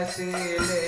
I see it.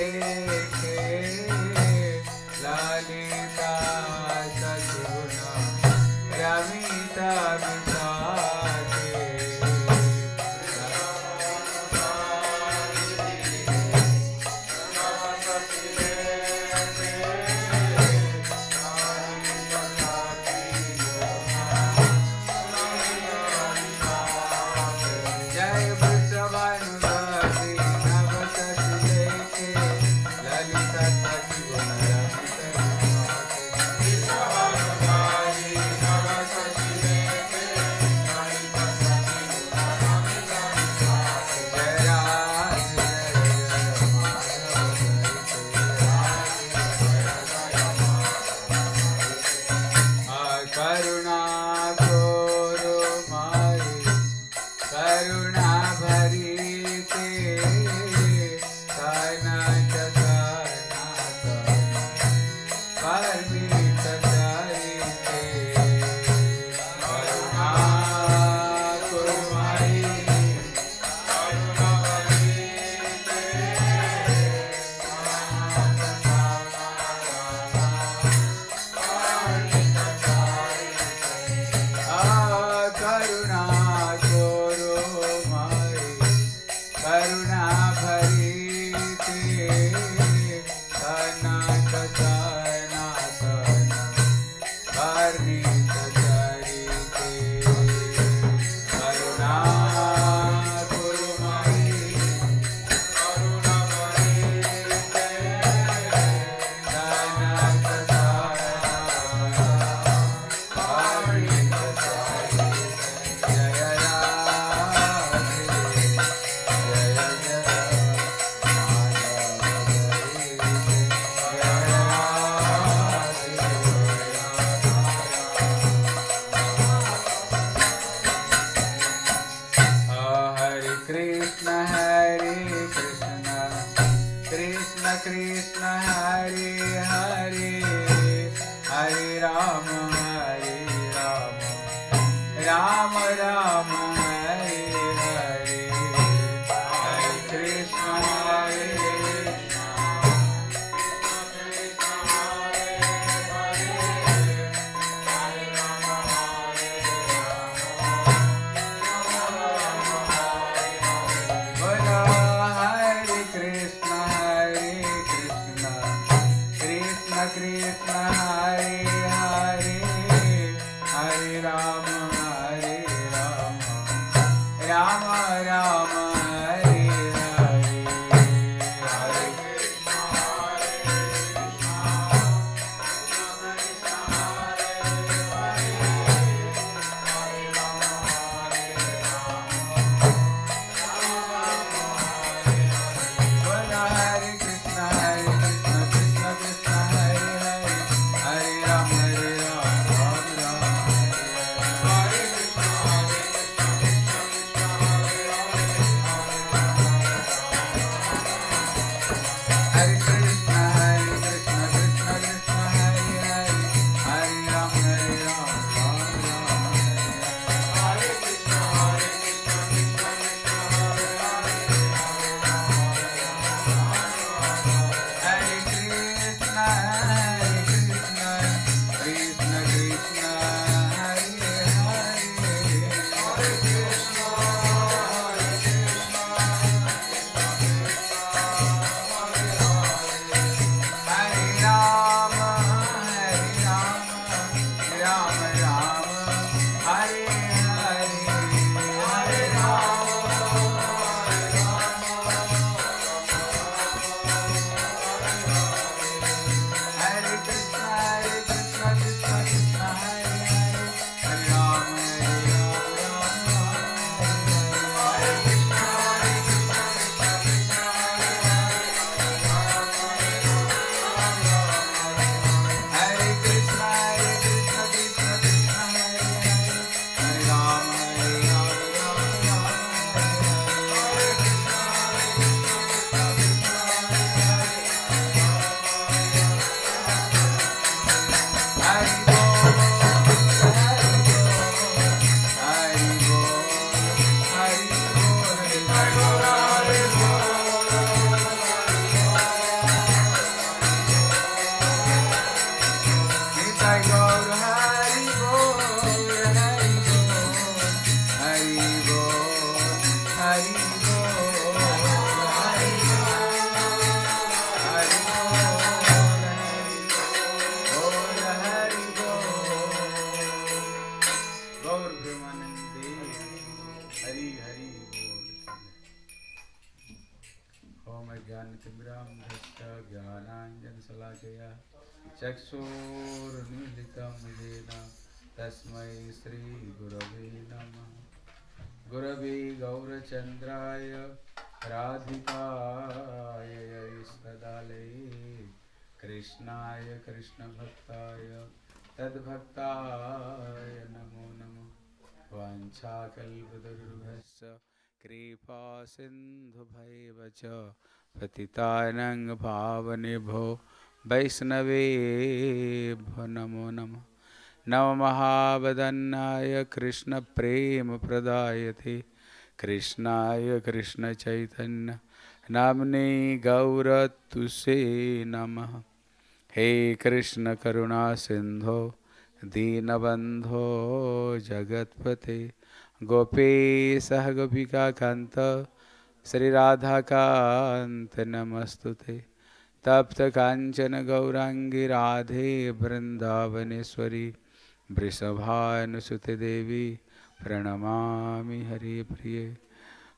चन्द्राय राधिकाय इष्टदालये कृष्णाय कृष्णभक्ताय, तद्भक्ताय नमो नमः। कृपा कृपासिन्धुभैव च पतितानङ् भावनिभो वैष्णवे नमो नम। नमदन्नाय कृष्ण प्रेम प्रदाय कृष्णाय कृष्ण चैतन्य नामने गौरतुषे नम। हे कृष्ण करुणा सिंधो दीनबंधो जगतपते। गोपेश गोपिका कांत श्री राधा कांत नमस्तुते। तप्त कांचन गौरांगी राधे वृंदावनेश्वरी वृषभानुसुते देवी। प्रणमामि हरिप्रिये।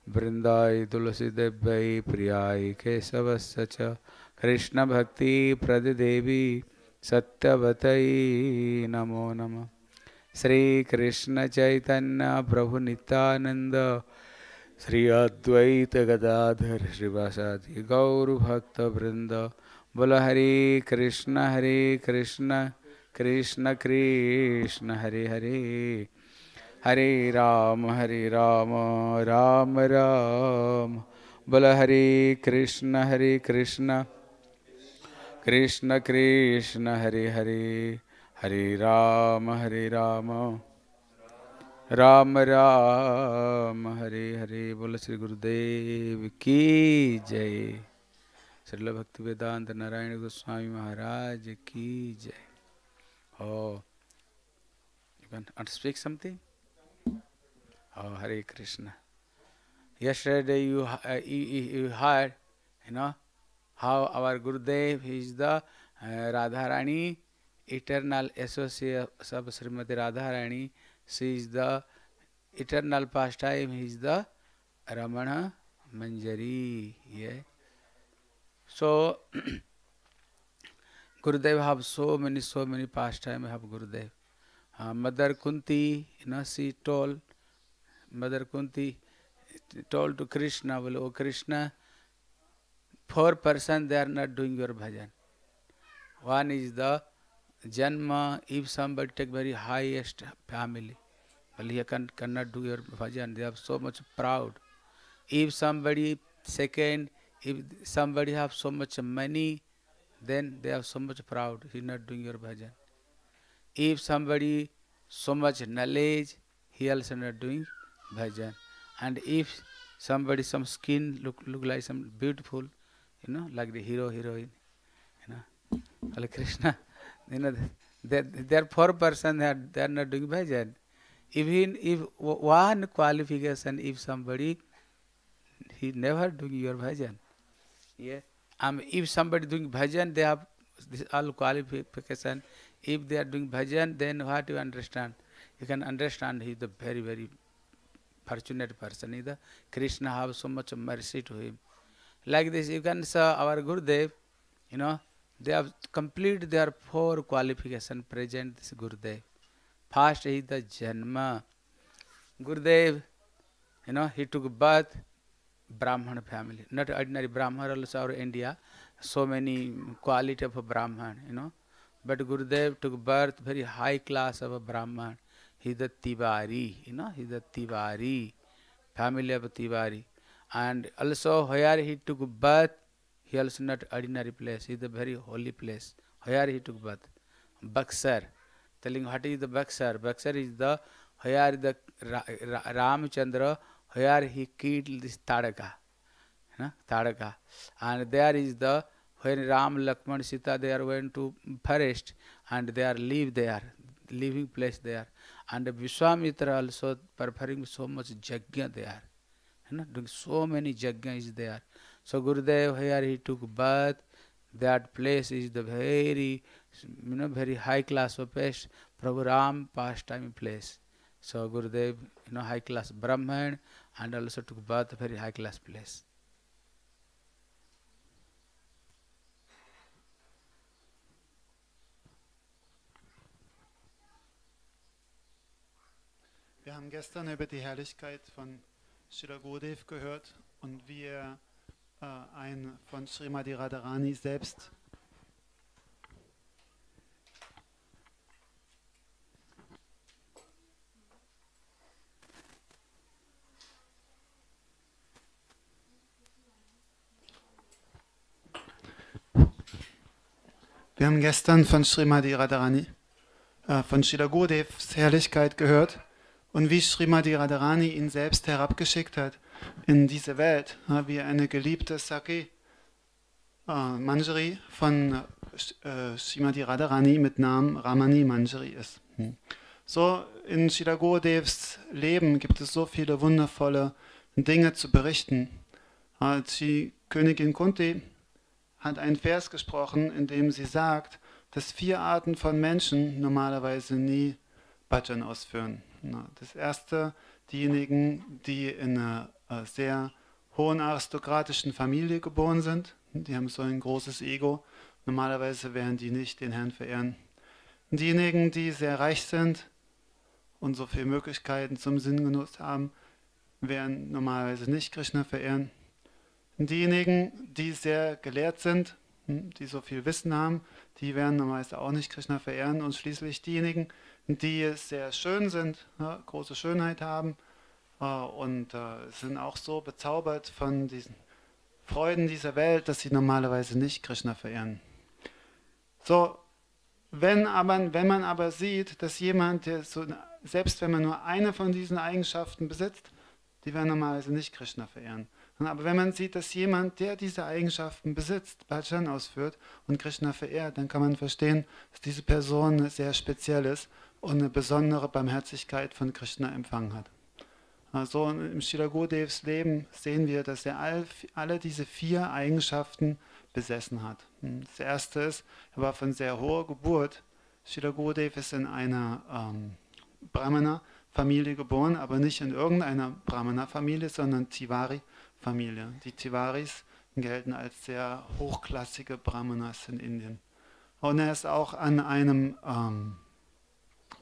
वृन्दाय तुलसीदेव्यै प्रियाय केशवस्य च। कृष्णभक्तिप्रददेवी सत्यवतै नमो नमः। श्रीकृष्णचैतन्य प्रभुनित्यानन्द श्री अद्वैत गदाधर श्रीवासादि गौरभक्तवृंद बोल हरे कृष्ण हरे कृष्ण। कृष्ण कृष्ण, हरे हरे। हरे राम हरे राम राम राम। बोल हरे कृष्ण हरे कृष्ण। कृष्ण कृष्ण हरे हरे। हरे राम हरे राम। राम राम हरे हरे। बोल श्री गुरुदेव की जय। श्रील भक्ति वेदांत नारायण गोस्वामी महाराज की जय। Oh, you? Oh, Hare Krishna. Yesterday you, uh, you, you heard, you know, how our Gurudev is the uh, Radharani, eternal associate of Srimati Radharani. She is the eternal pastime. He is the Ramana Manjari. Yeah. So, Gurudev have so many, so many pastime have Gurudev. Uh, Mother Kunti, you know, she told, Mother Kunti told to Krishna, well, oh Krishna, four person they are not doing your bhajan. One is the Janma, if somebody take very highest family, well, he can, cannot do your bhajan. They are so much proud. If somebody second, if somebody have so much money, then they are so much proud. He not doing your bhajan. If somebody so much knowledge, he also not doing bhajan. And if somebody some skin look look like some beautiful, you know, like the hero heroine, you know, like Krishna, you know, they they are four person are they are not doing bhajan. Even if one qualification, if somebody he never doing your bhajan, yeah. Um, if somebody doing bhajan, they have this all qualification. If they are doing bhajan, then what you understand? You can understand he is the very, very fortunate person. He the Krishna have so much mercy to him. Like this, you can say our Gurudev, you know, they have complete their four qualification present this Gurudev. First is the Janma. Gurudev, you know, he took birth Brahman family, not ordinary Brahman also our India, so many quality of a Brahman, you know. But Gurudev took birth very high class of a Brahman. The Tiwari, you know, the Tiwari, family of Tiwari. And also where he took birth, he also not ordinary place, he's a very holy place. Where he took birth? Baksar. Telling what is the Baksar? Baksar is the where the Ra, Ra, Ramchandra, where he killed this Tadaka. You know, Tadaka. And there is the when Ram, Lakshman, Sita, they are going to forest and they are live there, living place there. And Vishwamitra also performing so much jagya there. You know, doing so many jagya is there. So Gurudev here he took birth. That place is the very, you know, very high class of place. Prabhu Ram pastime place. So Gurudev, you know, high class Brahman and also took birth very high class place. Wir haben gestern über die Herrlichkeit von Srila Gurudev gehört und wie er äh, ein von Srimati Radharani selbst Wir haben gestern von Srimati Radharani, äh, von Srila Gurudevs Herrlichkeit gehört und wie Srimati Radharani ihn selbst herabgeschickt hat in diese Welt, wie eine geliebte Sake äh, Manjari von äh, Radharani mit Namen Ramani Manjari ist. Hm. So in Srila Gurudevs Leben gibt es so viele wundervolle Dinge zu berichten. Die Königin Kunti hat einen Vers gesprochen, in dem sie sagt, dass vier Arten von Menschen normalerweise nie Bhajan ausführen. Das erste, diejenigen, die in einer äh, sehr hohen aristokratischen Familie geboren sind. Die haben so ein großes Ego. Normalerweise werden die nicht den Herrn verehren. Diejenigen, die sehr reich sind und so viele Möglichkeiten zum Sinngenuss haben, werden normalerweise nicht Krishna verehren. Diejenigen, die sehr gelehrt sind, hm, die so viel Wissen haben, die werden normalerweise auch nicht Krishna verehren. Und schließlich diejenigen, die sehr schön sind, ja, große Schönheit haben äh, und äh, sind auch so bezaubert von diesen Freuden dieser Welt, dass sie normalerweise nicht Krishna verehren. So, wenn, aber, wenn man aber sieht, dass jemand, der so, selbst wenn man nur eine von diesen Eigenschaften besitzt, die werden normalerweise nicht Krishna verehren. Aber wenn man sieht, dass jemand, der diese Eigenschaften besitzt, Bhajan ausführt und Krishna verehrt, dann kann man verstehen, dass diese Person sehr speziell ist und eine besondere Barmherzigkeit von Krishna empfangen hat. Also im Srila Gurudevs Leben sehen wir, dass er all, alle diese vier Eigenschaften besessen hat. Das erste ist, er war von sehr hoher Geburt. Srila Gurudev ist in einer ähm, Brahmana-Familie geboren, aber nicht in irgendeiner Brahmana-Familie, sondern Tivari-Familie. Familie. Die Tiwaris gelten als sehr hochklassige Brahmanas in Indien. Und er ist auch an einem ähm,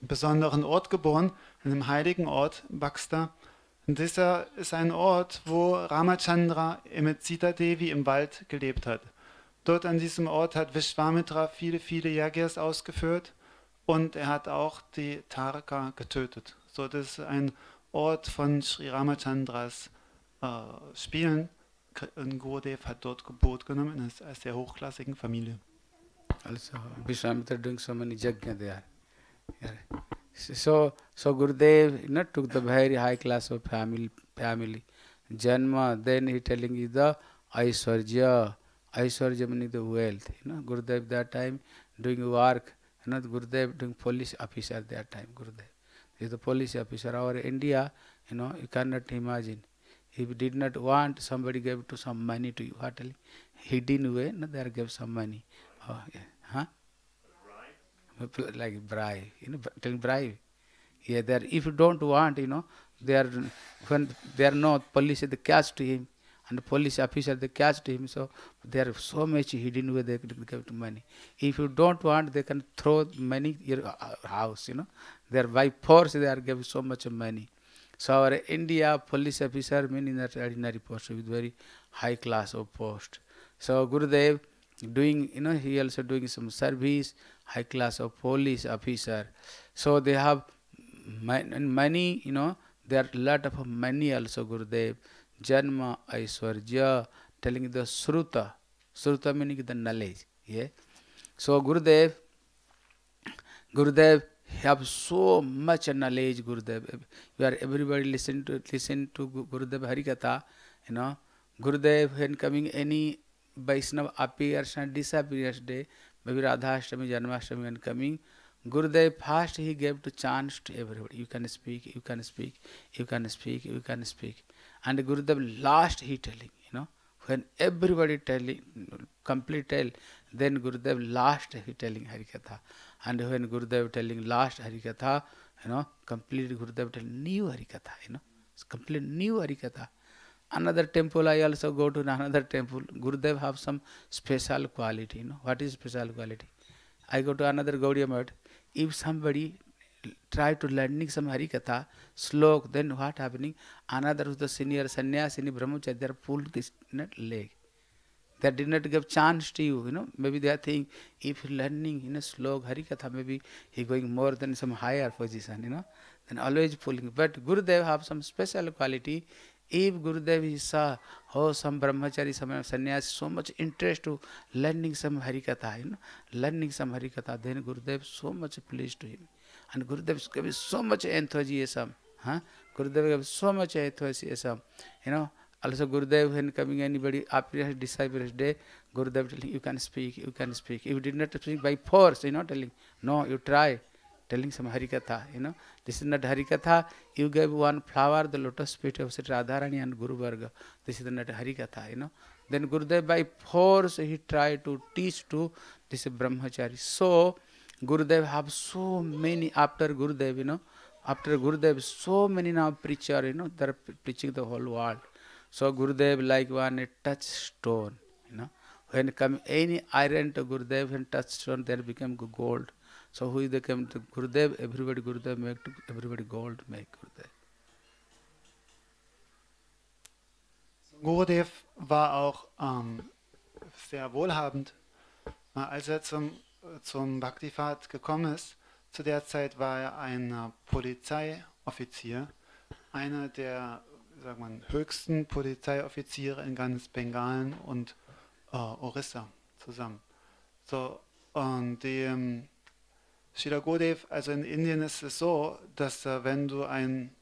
besonderen Ort geboren, einem heiligen Ort, Baxter. Und dieser ist ein Ort, wo Ramachandra mit Sita Devi im Wald gelebt hat. Dort an diesem Ort hat Vishwamitra viele, viele Yagyas ausgeführt und er hat auch die Taraka getötet. So, das ist ein Ort von Sri Ramachandras äh, spielen. Und Gurudev hat dort Gebot genommen in einer sehr hochklassigen Familie. Also, Vishwamitra doing so many yajna there. So, so Gurudev you know, took the very high class of family, family. Janma, then he telling you the Aishwarya. Aishwarya meaning the wealth. You know, Gurudev that time doing work. You know, Gurudev doing police officer that time. Gurudev is the police officer. Our India, you know, you cannot imagine. He did not want somebody gave to some money to you. What Hidden way, no, there gave some money. Oh, yeah. Huh? like bribe, you know, telling bribe. Yeah, there. If you don't want, you know, they are when they are not police, they catch to him, and the police officer they catch to him. So there are so much hidden way they give to money. If you don't want, they can throw money your uh, house. You know, they are by force they are giving so much money. So our India police officer mean in that ordinary post with very high class of post. So Gurudev doing you know he also doing some service high class of police officer. So they have and you know there are lot of money also Gurudev Janma Aishwarya telling the Sruta Sruta meaning the knowledge yeah. So Gurudev Gurudev have so much knowledge, Gurudev. You are everybody listen to listen to Gu- Gurudev Harikatha. You know, Gurudev when coming any Vaishnava appears and disappears day, maybe Radhashtami, Janmashtami when coming, Gurudev first he gave to chance to everybody. You can speak, you can speak, you can speak, you can speak. And Gurudev last he telling, you know, when everybody telling, complete tell, then Gurudev last he telling Harikatha. And when Gurudev telling last Harikatha, you know, complete Gurudev telling new Harikatha, you know, it's complete new Harikatha. Another temple, I also go to another temple. Gurudev have some special quality, you know. What is special quality? I go to another Gaudiya Math. If somebody try to learning some Harikatha, slok, then what happening? Another who's the senior sannyasini brahmachari, they are pulled this leg. They did not give chance to you, you know. Maybe they are thinking if learning in a slok Harikatha, maybe he going more than some higher position, you know. Then always pulling. But Gurudev have some special quality. इव गुरुदेव ही सा हो some brahmachari some sannyasi so much interest to learning some Harikatha you know learning some Harikatha then Gurudev so much please to him and Gurudev कभी so much एंथोजी ये सम हाँ गुरुदेव कभी so much एंथोजी ये सम you know also Gurudev Hahn coming anybody आप disciples day Gurudev telling you can speak you can speak you did not speak by force you not telling no you try Telling some Harikatha, you know. This is not Harikatha. You gave one flower, the lotus feet of Radharani and Guru Varga. This is not Harikatha, you know. Then Gurudev by force he tried to teach to this brahmachari. So Gurudev have so many after Gurudev, you know, after Gurudev, so many now preacher, you know, they are preaching the whole world. So Gurudev like one a touchstone, you know. When come any iron to Gurudev, when touchstone, there become gold. So who they come to Gurudev, everybody Gurudev make to everybody gold make Gurudev. Gurudev war auch ähm, sehr wohlhabend. Als er zum, zum Bhaktifat gekommen ist, zu der Zeit war er ein äh, Polizeioffizier, einer der sagt man, höchsten Polizeioffiziere in ganz Bengalen und äh, Orissa zusammen. So, und die Srila Gurudev, also in Indien ist es so, dass äh, wenn du ein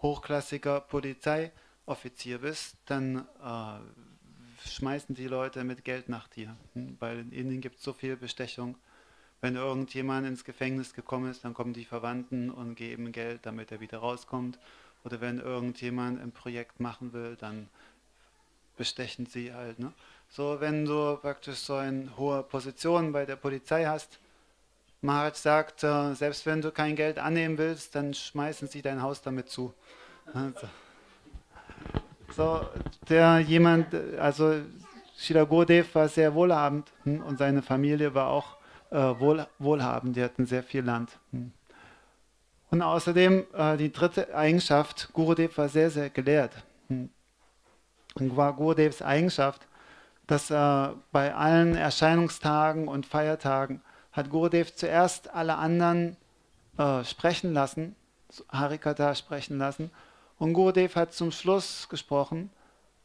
hochklassiger Polizeioffizier bist, dann äh, schmeißen die Leute mit Geld nach dir. Hm? Weil in Indien gibt es so viel Bestechung. Wenn irgendjemand ins Gefängnis gekommen ist, dann kommen die Verwandten und geben Geld, damit er wieder rauskommt. Oder wenn irgendjemand ein Projekt machen will, dann bestechen sie halt. Ne? So, wenn du praktisch so eine hohe Position bei der Polizei hast, Maharaj sagt, äh, selbst wenn du kein Geld annehmen willst, dann schmeißen sie dein Haus damit zu. Also, so, der jemand, also Srila Gurudev war sehr wohlhabend hm, und seine Familie war auch äh, wohl, wohlhabend, die hatten sehr viel Land. Hm. Und außerdem äh, die dritte Eigenschaft, Gurudev war sehr, sehr gelehrt. Hm. Und war Gurudevs Eigenschaft, dass äh, bei allen Erscheinungstagen und Feiertagen hat Gurudev zuerst alle anderen äh, sprechen lassen, Harikata sprechen lassen, und Gurudev hat zum Schluss gesprochen.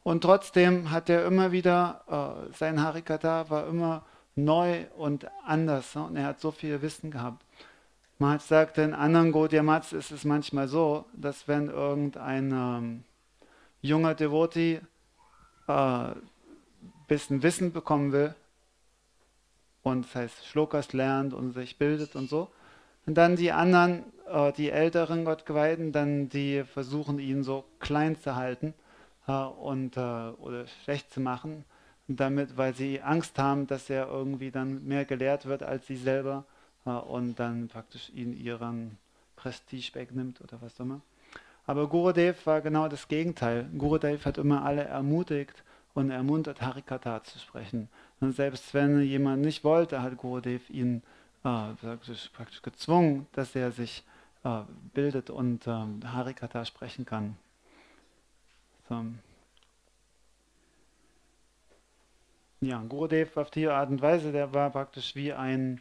Und trotzdem hat er immer wieder, äh, sein Harikata war immer neu und anders. Ne? Und er hat so viel Wissen gehabt. Man hat gesagt, in anderen Gaudiya-Mats ist es manchmal so, dass wenn irgendein ähm, junger Devotee äh, bisschen Wissen bekommen will, und das heißt Schlokas lernt und sich bildet und so, und dann die anderen, äh, die älteren Gottgeweihten, dann die versuchen ihn so klein zu halten äh, und, äh, oder schlecht zu machen, damit, weil sie Angst haben, dass er irgendwie dann mehr gelehrt wird als sie selber äh, und dann praktisch ihnen ihren Prestige wegnimmt oder was auch immer. Aber Gurudev war genau das Gegenteil. Gurudev hat immer alle ermutigt und ermuntert, Harikata zu sprechen. Und selbst wenn jemand nicht wollte, hat Gurudev ihn äh, praktisch, gezwungen, dass er sich äh, bildet und ähm, Harikata sprechen kann. So. Ja, Gurudev auf die Art und Weise, der war praktisch wie ein,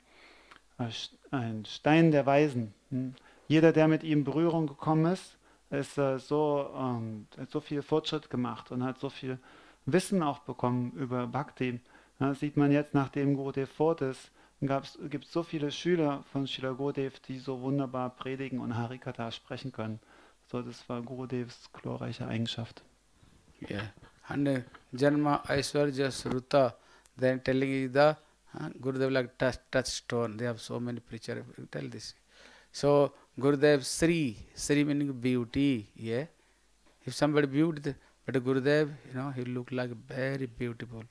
äh, ein Stein der Weisen. Hm. Jeder, der mit ihm in Berührung gekommen ist, ist äh, so, ähm, hat so viel Fortschritt gemacht und hat so viel Wissen auch bekommen über Bhakti. Ja, sieht man jetzt, nachdem Gurudev fort ist, gibt es so viele Schüler von Srila Gurudev, die so wunderbar predigen und Harikata sprechen können. So, das war Gurudevs glorreiche Eigenschaft. Yeah. And uh, Janma Aishwarya Sruta, then telling you the Gurudev like touch, touchstone. They have so many preachers tell this. So Gurudev Sri, Sri meaning beauty. Yeah. If somebody beautiful, but Gurudev, you know, he looked like very beautiful.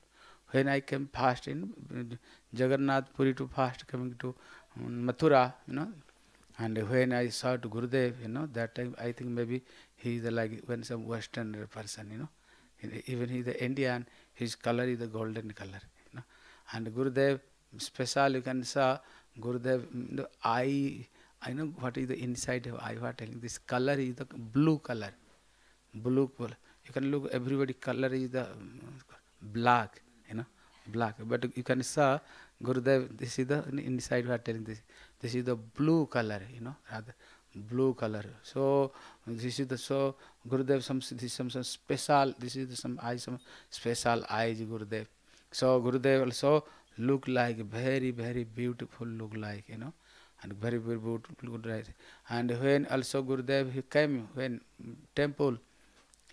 When I came fast in Jagannath Puri to fast coming to um, Mathura, you know, and when I saw to Gurudev, you know, that time I think maybe he is like when some Western person, you know, even he the Indian, his color is the golden color, you know, and Gurudev special you can saw Gurudev eye. I know what is the inside of eye. What telling this color is the blue color, blue color. You can look everybody color is the black, you know, black. But you can saw Gurudev. This is the inside. We are telling this. This is the blue color, you know, rather blue color. So this is the so Gurudev some this some, some special. This is the, some eye some special eyes Gurudev. So Gurudev also look like very very beautiful look like you know and very very beautiful good right. And when also Gurudev he came when temple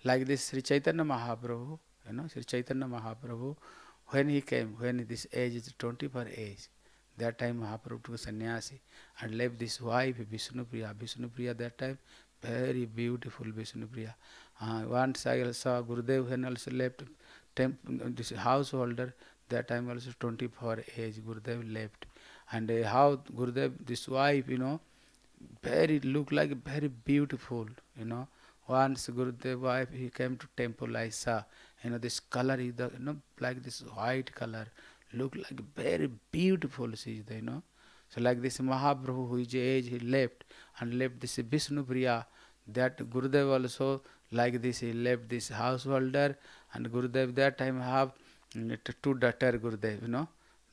like this Sri Chaitanya Mahaprabhu, you know, Sri Chaitanya Mahaprabhu, when he came, when this age is 24 age, that time Mahaprabhu took sannyasi and left this wife, Vishnupriya. Vishnupriya that time, very beautiful Vishnupriya. Uh, once I saw Gurudev when also left temp, this householder, that time also 24 age, Gurudev left. And uh, how Gurudev, this wife, you know, very, look like very beautiful, you know, once Gurudev wife he came to temple I saw you know this color is the you know like this white color look like very beautiful she is you know so like this Mahaprabhu who is age he left and left this Vishnu Priya that Gurudev also like this he left this householder and Gurudev that time have two daughter Gurudev you know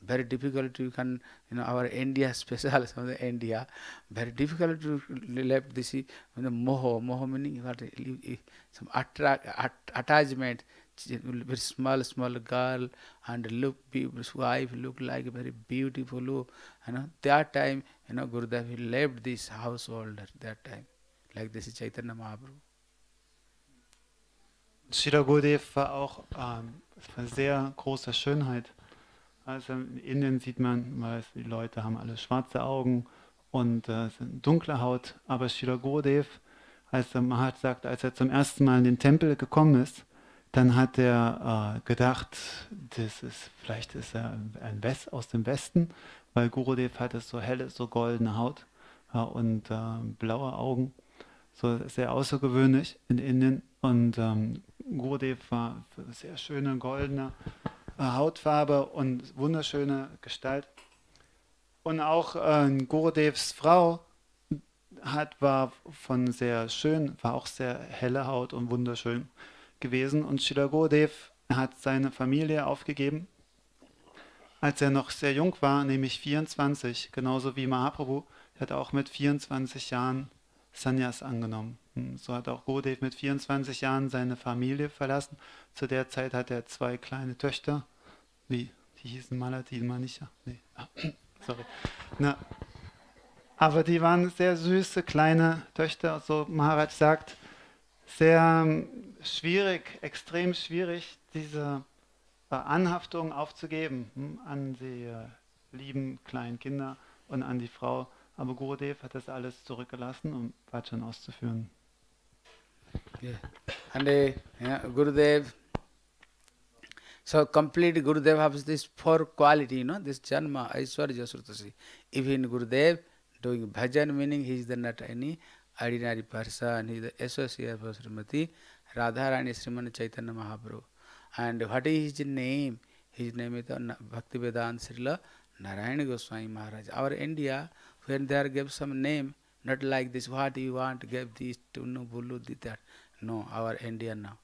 very difficult to can you know our India special some of India very difficult to left this you know, moho moho meaning what some attract at, attachment very small small girl and look wife look like very beautiful you know that time you know Gurudev left this household at that time like this is Chaitanya Mahaprabhu Srila Gurudev war auch ähm, von sehr großer Schönheit. Also in Indien sieht man, weiß, die Leute haben alle schwarze Augen und äh, dunkle Haut, aber Srila Gurudev, als der Mahat sagt, als er zum ersten Mal in den Tempel gekommen ist, dann hat er äh, gedacht, das ist, vielleicht ist er ein West aus dem Westen, weil Gurudev hatte so helle, so goldene Haut ja, und äh, blaue Augen, so sehr außergewöhnlich in Indien. Und ähm, Gurudev war sehr schöne goldene Hautfarbe und wunderschöne Gestalt. Und auch äh, Gurudevs Frau hat, war von sehr schön, war auch sehr helle Haut und wunderschön gewesen. Und Srila Gurudev hat seine Familie aufgegeben, als er noch sehr jung war, nämlich 24, genauso wie Mahaprabhu. Er hat auch mit 24 Jahren Sannyas angenommen. Hm, so hat auch Gurudev mit 24 Jahren seine Familie verlassen. Zu der Zeit hat er zwei kleine Töchter. Wie? Die hießen Malati Manisha? Nee. Ah, sorry. Na, aber die waren sehr süße kleine Töchter. So Maharaj sagt, sehr ähm, schwierig, extrem schwierig, diese äh, Anhaftung aufzugeben hm, an die äh, lieben kleinen Kinder und an die Frau. Aber Gurudev hat das alles zurückgelassen, um Bhajan auszuführen. Yeah. And uh, yeah, Gurudev So complete Gurudev has this four quality, you know, this Janma, Aishwarya, Srutasi. Even Gurudev doing bhajan, meaning he is the not any ordinary person, he is the associate of Srimati Radharani Srimani Chaitanya Mahaprabhu. And what is his name? His name is Bhaktivedanta Srila Narayana Goswami Maharaj. Our India, when they are give some name, not like this, what you want, give this, to no, bulu, that. No, our India now.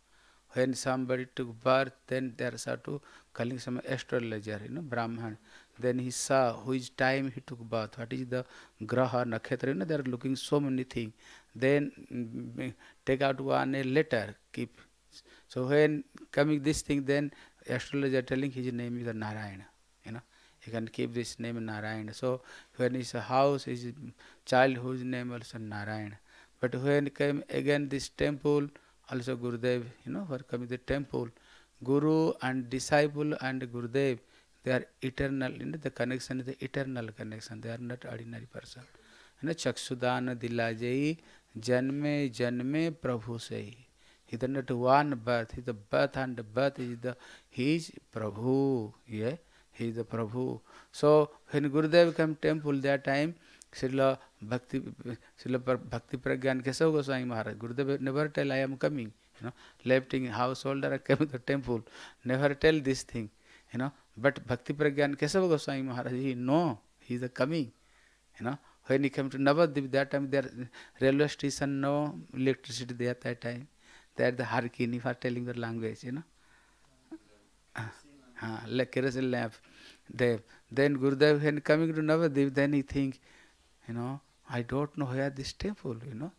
When somebody took birth, then there are to calling some astrologer, you know, Brahman. Then he saw which time he took birth, what is the graha, nakhetra, you know, they are looking so many things. Then mm, take out one a letter, keep. So when coming this thing, then astrologer telling his name is Narayana, you can keep this name Narayan. So when his house, his child whose name also Narayan. But when came again this temple, also Gurudev, you know, for coming the temple, Guru and disciple and Gurudev, they are eternal, you know, the connection is the eternal connection, they are not ordinary person. You know, Chaksudana Dilajai, Janme Janme Prabhu say. He is not one birth, he is the birth and birth is the, he is Prabhu, yeah, he is the Prabhu. So, when Gurudev came temple that time, Srila Bhakti, Srila Bhakti Pragyan Kesava Goswami Maharaj, Gurudev never tell I am coming, you know, lifting householder coming to the temple, never tell this thing, you know. But Bhakti Pragyan Kesava Goswami Maharaj, he know, he is coming, you know. When he came to Navadvip, that time there railway station, no electricity there at that time. There the Harkini for telling the language, you know. हाँ kerosene lamp Dev then Gurudev when coming to Navadvip then I think you know I don't know here this temple you know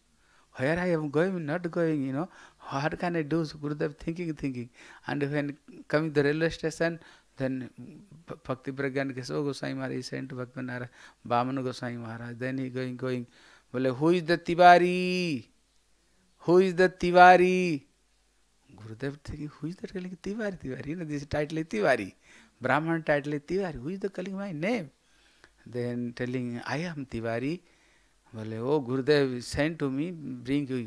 here I am going not going you know how can I do Gurudev thinking thinking and when coming the railway station then Bhakti Prajnan Keshav Gosai Maharaj saint Bhakta Narayan Baman Gosai Maharaj then he going going बोले who is the Tiwari who is the Tiwari Gurudev थे who is the calling Tiwari Tiwari ना this title is Tiwari Brahmin title is Tiwari who is calling my name then telling I am Tiwari बोले ओ Gurudev send to me bring you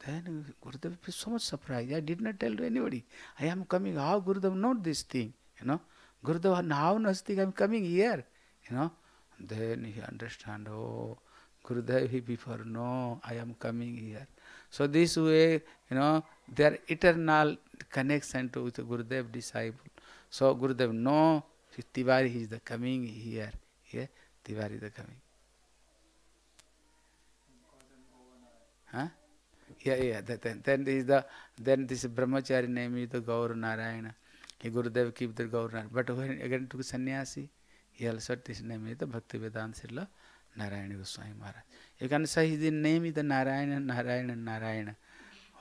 then Gurudev फिर so much surprise I did not tell to I am coming how Gurudev note this thing you know Gurudev now नज thing I am coming here you know then he understand oh Gurudev he before no I am coming here so this way you know their eternal connection to the Gurudev disciple. So Gurudev no, Tiwari is the coming here. Here, Tiwari the coming. Huh? Yeah, yeah. That, then, then is the then this brahmachari name is the Gaur Narayana. He Gurudev keep the Gaur Narayana. But when again took sannyasi, he also this name is the Bhakti Vedanta Srila Narayana Goswami Maharaj. You can say his name is the Narayana, Narayana, Narayana.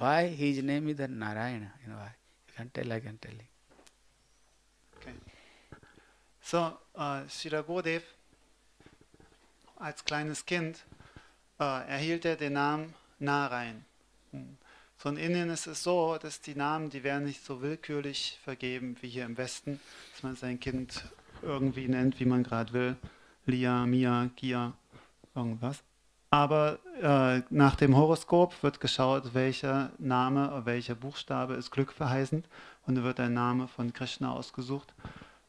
Why his name is the Narayana? You know why? You can tell, I can tell you. Okay. So, äh, Srila Gurudev, als kleines Kind, äh, erhielt er den Namen Narayan. Hm. So in Indien ist es so, dass die Namen, die werden nicht so willkürlich vergeben wie hier im Westen, dass man sein Kind irgendwie nennt, wie man gerade will. Lia, Mia, Gia, irgendwas. Aber äh, nach dem Horoskop wird geschaut, welcher Name, welcher Buchstabe ist glückverheißend und da wird ein Name von Krishna ausgesucht.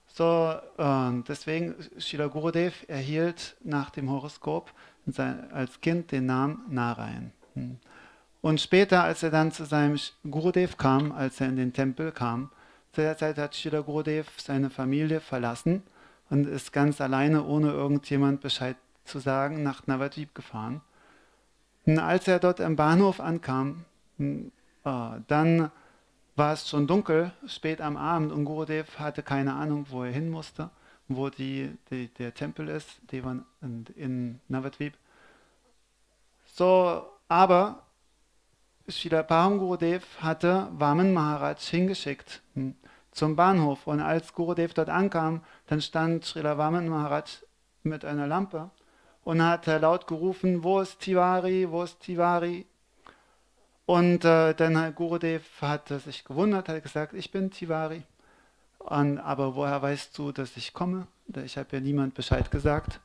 So, äh, deswegen, Srila Gurudev erhielt nach dem Horoskop sein, als Kind den Namen Narayan. Hm. Und später, als er dann zu seinem Gurudev kam, als er in den Tempel kam, zu der Zeit hat Srila Gurudev seine Familie verlassen und ist ganz alleine, ohne irgendjemand Bescheid zu sagen, nach Navadvip gefahren. Und als er dort am Bahnhof ankam, hm, äh, dann war es schon dunkel, spät am Abend, und Gurudev hatte keine Ahnung, wo er hin musste, wo die, die der Tempel ist, Devan in Navadvip. So, aber Srila Param Gurudev hatte Vaman Maharaj hingeschickt hm, zum Bahnhof. Und als Gurudev dort ankam, dann stand Srila Vaman Maharaj mit einer Lampe und hat laut gerufen, wo ist Tiwari, wo ist Tiwari? Und äh, dann Gurudev hat sich gewundert, hat gesagt, ich bin Tiwari. Und, aber woher weißt du, dass ich komme? Ich habe ja niemand Bescheid gesagt.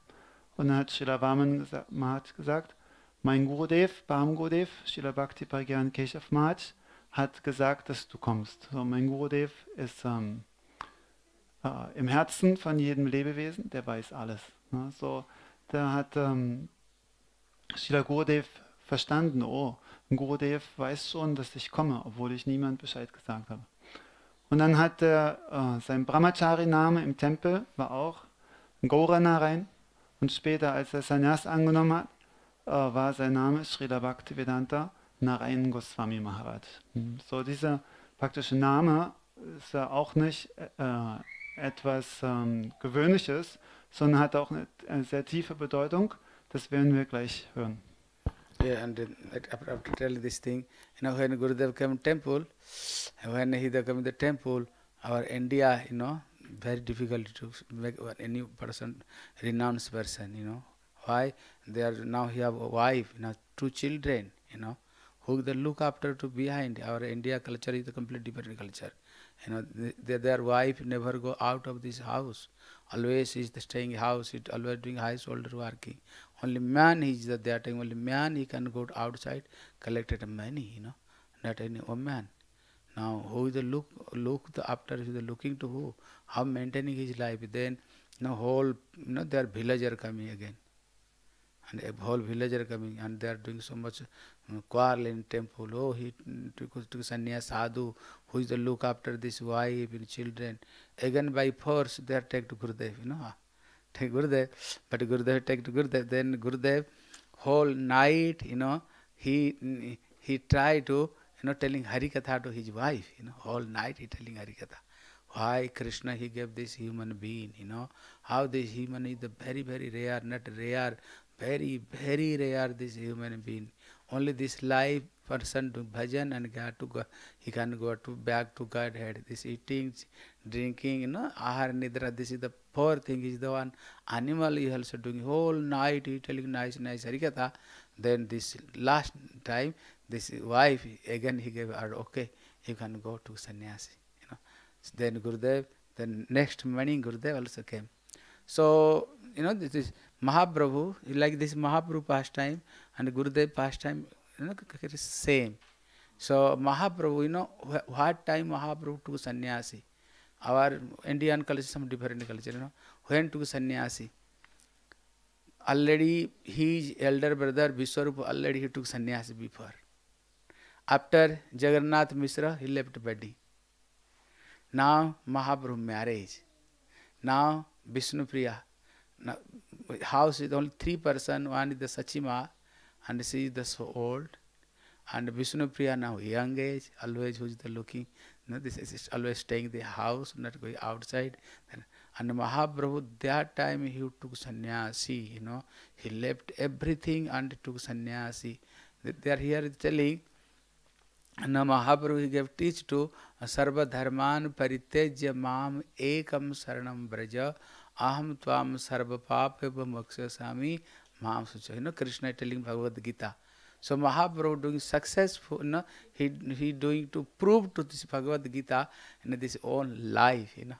Und dann hat Srila Vaman Maharaj gesagt, mein Gurudev, Bam Gurudev, Srila Bhakti Pragyan Keshav Maharaj, hat gesagt, dass du kommst. So, mein Gurudev ist ähm, äh, im Herzen von jedem Lebewesen, der weiß alles. Ne? So, da hat ähm, Srila Gurudev verstanden, oh, Gurudev weiß schon, dass ich komme, obwohl ich niemand Bescheid gesagt habe. Und dann hat er, äh, sein Brahmachari-Name im Tempel war auch Gaurana rein. Und später, als er Sannyas angenommen hat, äh, war sein Name Srila Bhaktivedanta Narayan Goswami Maharaj. Hm, so dieser praktische Name ist ja auch nicht äh, etwas ähm, Gewöhnliches, sondern hat auch eine, eine, sehr tiefe Bedeutung. Das werden wir gleich hören. Yeah, and then, after, after telling this thing, you know, when Gurudev came temple, when he came to the temple, our India, you know, very difficult to make any person renounce person, you know. Why? They are now he have a wife, you know, two children, you know, who they look after to behind. Our India culture is a completely different culture. You know, they, their wife never go out of this house. Always is staying house, it always doing household working. Only man is the that time, only man he can go outside, collected money, you know, not any woman. Now who is the look look the after is the looking to who? How maintaining his life? Then you know whole you know their villager coming again. And a whole villager coming and they are doing so much quarrel in temple oh हिटू सन्या साधु हुई the look after this wife in children again by force they are take to Gurudev you know take Gurudev but Gurudev take to Gurudev then Gurudev whole night you know he he try to you know telling Harikatha to his wife you know whole night he telling Harikatha why krishna, he gave this human being, you know. How this human is the very very rare, not rare, very very rare this human being. Only this life person do bhajan and get to go, he can go to back to Godhead. This eating, drinking, you know, ahar nidra, this is the poor thing is the one. Animal is also doing whole night, he telling nice, nice harikatha. Then this last time, this wife, again he gave her, okay, you can go to sannyasi. You know. So then Gurudev, then next morning Gurudev also came. So, you know, this is Mahaprabhu, like this Mahaprabhu pastime and Gurudev pastime, you know, it is same. So Mahaprabhu, you know, what time Mahaprabhu took sannyasi? Our Indian culture, some different culture, you know, when took sannyasi? Already his elder brother Vishwarupa, already he took sannyasi before. After Jagannath Mishra, he left body. Now Mahaprabhu marriage. Now Vishnu Priya. House is only three person. One is the Sachima, and she is the so old. And Vishnu Priya now young age, always who is the looking. This is always staying in the house, not going outside. And Mahaprabhu that time he took sannyasi. You know, he left everything and took sannyasi. They are here telling. And Mahaprabhu he gave teach to Sarva Dharman Paritejya Mam Ekam Saranam Braja अहम ताम सर्व पाप स्वामी माम such you know Krishna telling Bhagavad Gita so Mahaprabhu doing successful no he doing to prove to this Bhagavad Gita in this own life you know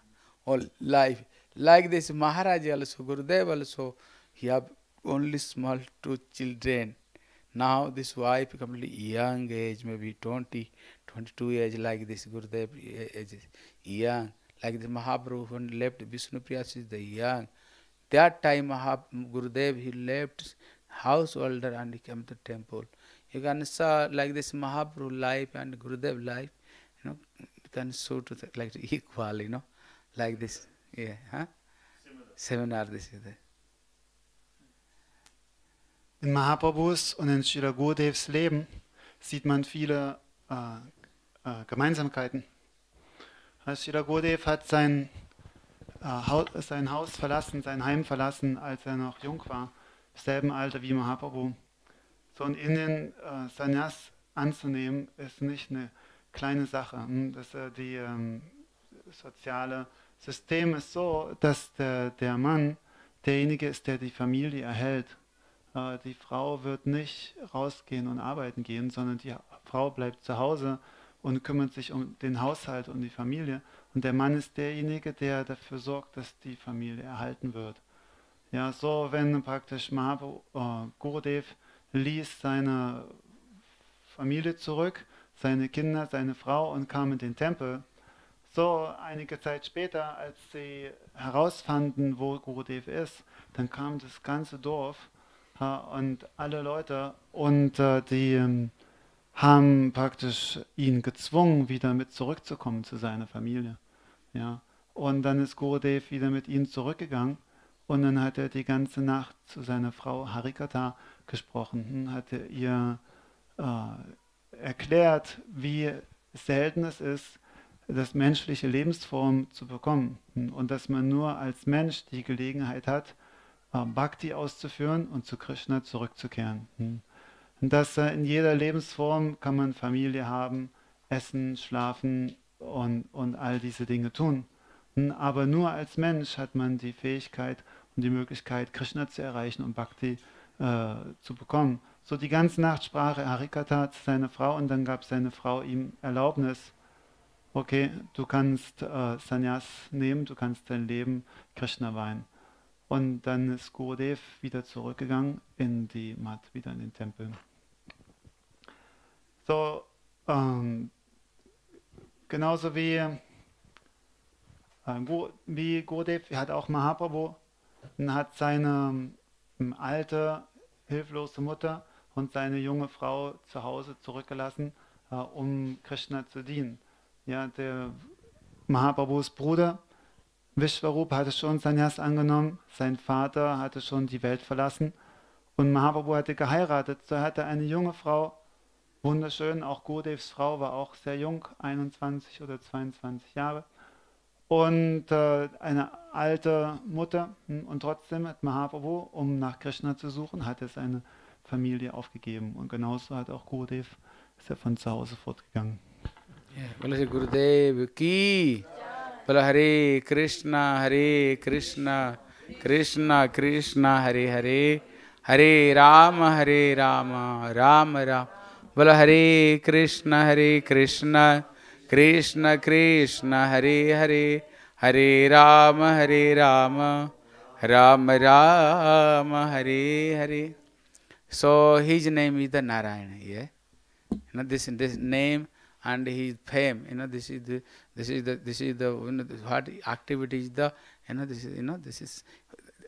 own life like this Maharaj also Gurudev also he have only small two children now this wife complete young age में be twenty twenty two age like this Gurudev age young like the Mahaprabhu when left Vishnu Priya is the young. That time Mahap Gurudev he left householder and he came to temple. You can saw like this Mahaprabhu life and Gurudev life, you know, you can show to the, like equal, you know, like this. Yeah, huh? Seminar this is there. In Mahaprabhus und in Srila Gurudevs Leben sieht man viele äh, äh, Gemeinsamkeiten. Srila Gurudev hat sein, äh, Haus, sein Haus verlassen, sein Heim verlassen, als er noch jung war, im selben Alter wie Mahaprabhu. So in den äh, Sannyas anzunehmen, ist nicht eine kleine Sache. Hm? Das äh, die ähm, soziale System ist so, dass der, der Mann derjenige ist, der die Familie erhält. Äh, die Frau wird nicht rausgehen und arbeiten gehen, sondern die Frau bleibt zu Hause und kümmert sich um den Haushalt und die Familie. Und der Mann ist derjenige, der dafür sorgt, dass die Familie erhalten wird. Ja, so wenn praktisch Mahaprabhu, äh, Gurudev ließ seine Familie zurück, seine Kinder, seine Frau und kam in den Tempel. So, einige Zeit später, als sie herausfanden, wo Gurudev ist, dann kam das ganze Dorf äh, und alle Leute und äh, die ähm, haben praktisch ihn gezwungen, wieder mit zurückzukommen zu seiner Familie. Ja. Und dann ist Gurudev wieder mit ihnen zurückgegangen und dann hat er die ganze Nacht zu seiner Frau Harikata gesprochen, hatte ihr äh, erklärt, wie selten es ist, das menschliche Lebensform zu bekommen und dass man nur als Mensch die Gelegenheit hat, äh, Bhakti auszuführen und zu Krishna zurückzukehren. Dass in jeder Lebensform kann man Familie haben, essen, schlafen und, und all diese Dinge tun. Aber nur als Mensch hat man die Fähigkeit und die Möglichkeit, Krishna zu erreichen und Bhakti äh, zu bekommen. So die ganze Nacht sprach Harikata zu seiner Frau und dann gab seine Frau ihm Erlaubnis, okay, du kannst äh, Sannyas nehmen, du kannst dein Leben Krishna weihen. Und dann ist Gurudev wieder zurückgegangen in die Mat, wieder in den Tempel. So, ähm, genauso wie, äh, wie Gurudev hat auch Mahaprabhu hat seine ähm, alte, hilflose Mutter und seine junge Frau zu Hause zurückgelassen, äh, um Krishna zu dienen. Ja, der Mahaprabhus Bruder Vishwarup hatte schon Sannyas angenommen, sein Vater hatte schon die Welt verlassen und Mahaprabhu hatte geheiratet. So hatte eine junge Frau, wunderschön. Auch Godevs Frau war auch sehr jung, 21 oder 22 Jahre. Und äh, eine alte Mutter. Hm, und trotzdem hat Mahaprabhu, um nach Krishna zu suchen, hat er seine Familie aufgegeben. Und genauso hat auch Gurudev, ist er von zu Hause fortgegangen. Yeah. Gurudev ki. Hare Krishna, Hare Krishna, Krishna Krishna, Hare Hare, Hare Rama, Hare Rama, Rama Rama. बोलो, Hare Krishna Hare Krishna Krishna Krishna, Hare Hare Hare Ram Hare Ram Ram Ram, Hare Hare. So his name is the Narayan you know this this name and his fame you know this is this is this is that activity is the you know this is you know this is